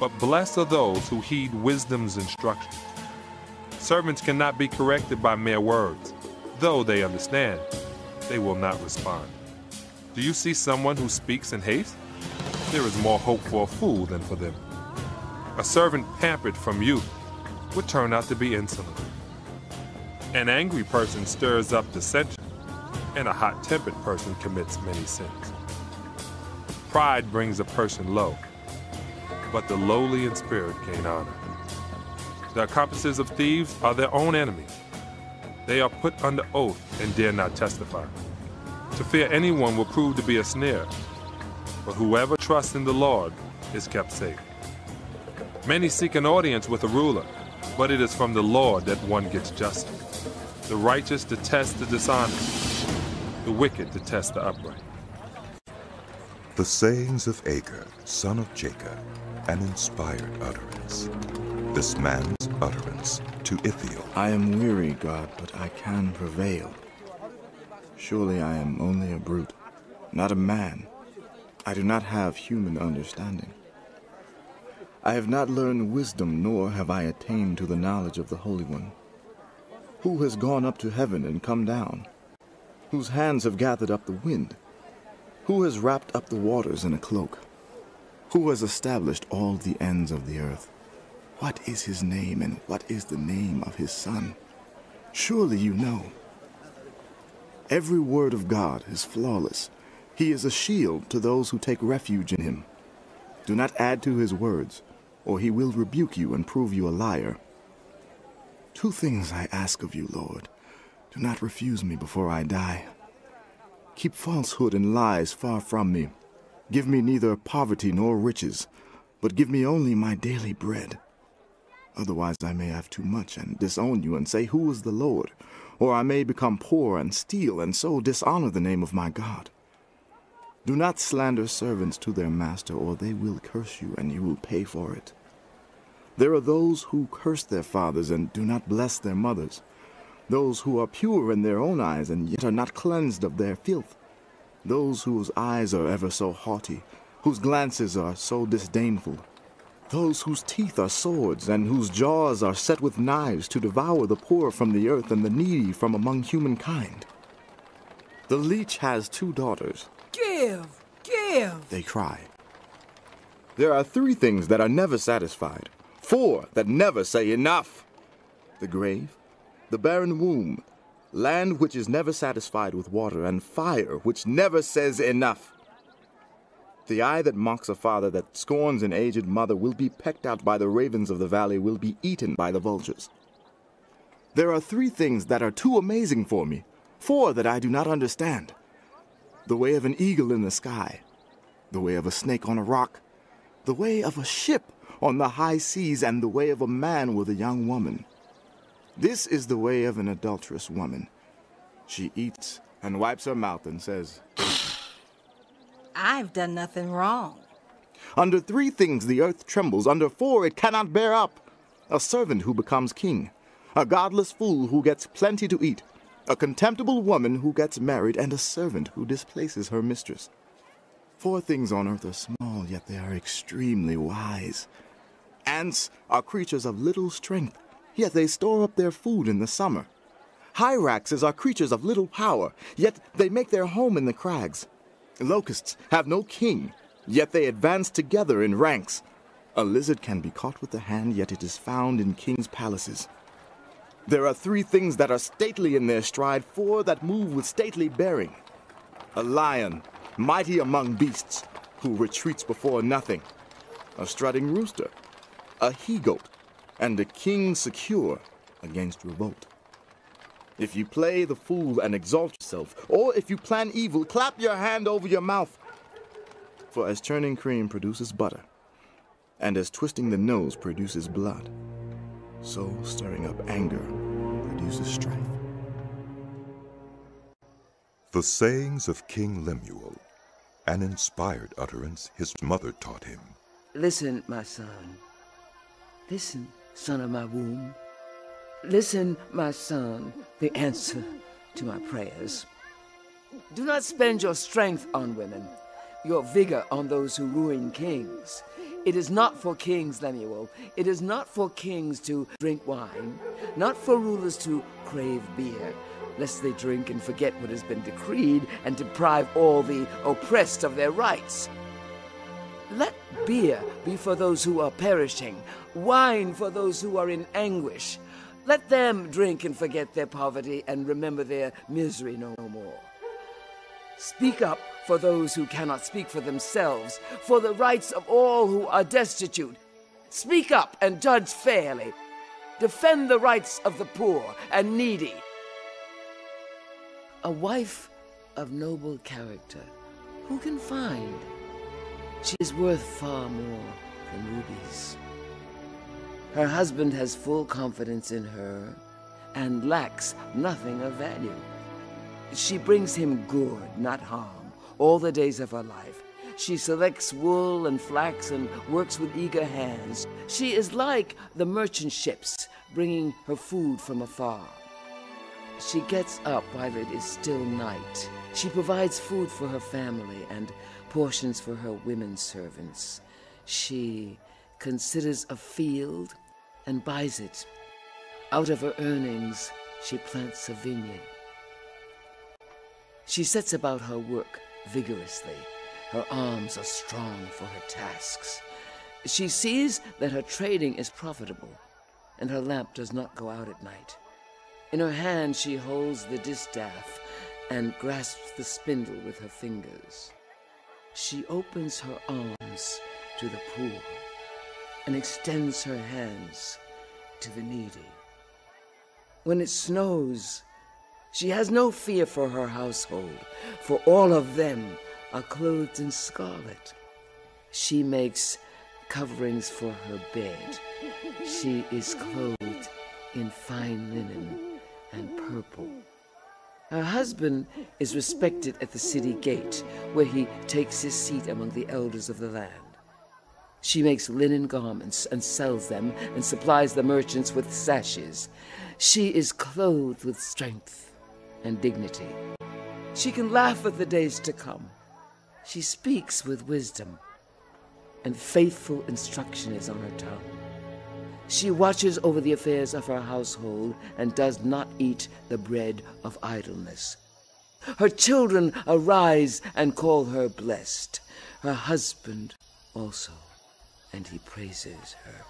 But blessed are those who heed wisdom's instructions. Servants cannot be corrected by mere words. Though they understand, they will not respond. Do you see someone who speaks in haste? There is more hope for a fool than for them. A servant pampered from youth would turn out to be insolent. An angry person stirs up dissension, and a hot tempered person commits many sins. Pride brings a person low, but the lowly in spirit gain honor. The accomplices of thieves are their own enemies. They are put under oath and dare not testify. To fear anyone will prove to be a snare, but whoever trusts in the Lord is kept safe. Many seek an audience with a ruler, but it is from the Lord that one gets justice. The righteous detest the dishonest, the wicked detest the upright. The sayings of Agur, son of Jakeh, an inspired utterance. This man's utterance to Ithiel. I am weary, God, but I can prevail. Surely I am only a brute, not a man. I do not have human understanding. I have not learned wisdom, nor have I attained to the knowledge of the Holy One. Who has gone up to heaven and come down? Whose hands have gathered up the wind? Who has wrapped up the waters in a cloak? Who has established all the ends of the earth? What is his name, and what is the name of his son? Surely you know. Every word of God is flawless. He is a shield to those who take refuge in him. Do not add to his words, or he will rebuke you and prove you a liar. Two things I ask of you, Lord. Do not refuse me before I die. Keep falsehood and lies far from me. Give me neither poverty nor riches, but give me only my daily bread. Otherwise I may have too much and disown you and say, Who is the Lord? Or I may become poor and steal and so dishonor the name of my God. Do not slander servants to their master, or they will curse you and you will pay for it. There are those who curse their fathers and do not bless their mothers, those who are pure in their own eyes and yet are not cleansed of their filth, those whose eyes are ever so haughty, whose glances are so disdainful. those whose teeth are swords and whose jaws are set with knives to devour the poor from the earth and the needy from among humankind. The leech has two daughters. Give! Give! They cry. There are three things that are never satisfied, four that never say enough the grave, the barren womb, land which is never satisfied with water, and fire which never says enough. The eye that mocks a father, that scorns an aged mother, will be pecked out by the ravens of the valley, will be eaten by the vultures. There are three things that are too amazing for me, four that I do not understand the way of an eagle in the sky, the way of a snake on a rock, the way of a ship on the high seas, and the way of a man with a young woman. This is the way of an adulterous woman. She eats and wipes her mouth and says, I've done nothing wrong. Under three things the earth trembles, under four it cannot bear up. A servant who becomes king, a godless fool who gets plenty to eat, a contemptible woman who gets married, and a servant who displaces her mistress. Four things on earth are small, yet they are extremely wise. Ants are creatures of little strength, yet they store up their food in the summer. Hyraxes are creatures of little power, yet they make their home in the crags. Locusts have no king, yet they advance together in ranks. A lizard can be caught with the hand, yet it is found in kings' palaces. There are three things that are stately in their stride, four that move with stately bearing. A lion, mighty among beasts, who retreats before nothing. A strutting rooster, a he-goat, and a king secure against revolt. If you play the fool and exalt yourself, or if you plan evil, clap your hand over your mouth. For as churning cream produces butter, and as twisting the nose produces blood, so stirring up anger produces strife. The sayings of King Lemuel, an inspired utterance his mother taught him. Listen, my son. Listen, son of my womb. Listen, my son, the answer to my prayers. Do not spend your strength on women, your vigor on those who ruin kings. It is not for kings, Lemuel. It is not for kings to drink wine, not for rulers to crave beer, lest they drink and forget what has been decreed and deprive all the oppressed of their rights. Let beer be for those who are perishing, wine for those who are in anguish. Let them drink and forget their poverty and remember their misery no more. Speak up for those who cannot speak for themselves, for the rights of all who are destitute. Speak up and judge fairly. Defend the rights of the poor and needy. A wife of noble character, who can find? She is worth far more than rubies. Her husband has full confidence in her and lacks nothing of value. She brings him good, not harm, all the days of her life. She selects wool and flax and works with eager hands. She is like the merchant ships bringing her food from afar. She gets up while it is still night. She provides food for her family and portions for her women servants. She considers a field and buys it. Out of her earnings, she plants a vineyard. She sets about her work vigorously. Her arms are strong for her tasks. She sees that her trading is profitable, and her lamp does not go out at night. In her hand she holds the distaff and grasps the spindle with her fingers. She opens her arms to the poor and extends her hands to the needy. When it snows, she has no fear for her household, for all of them are clothed in scarlet. She makes coverings for her bed. She is clothed in fine linen and purple. Her husband is respected at the city gate, where he takes his seat among the elders of the land. She makes linen garments and sells them and supplies the merchants with sashes. She is clothed with strength and dignity. She can laugh at the days to come. She speaks with wisdom. and faithful instruction is on her tongue. She watches over the affairs of her household and does not eat the bread of idleness. Her children arise and call her blessed, her husband also, and he praises her.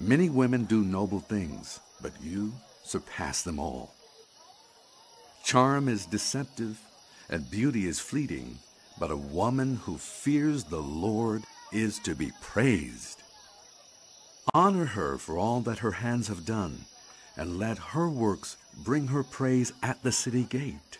Many women do noble things, but you surpass them all. Charm is deceptive, and beauty is fleeting, but a woman who fears the Lord is to be praised. Honor her for all that her hands have done, and let her works bring her praise at the city gate.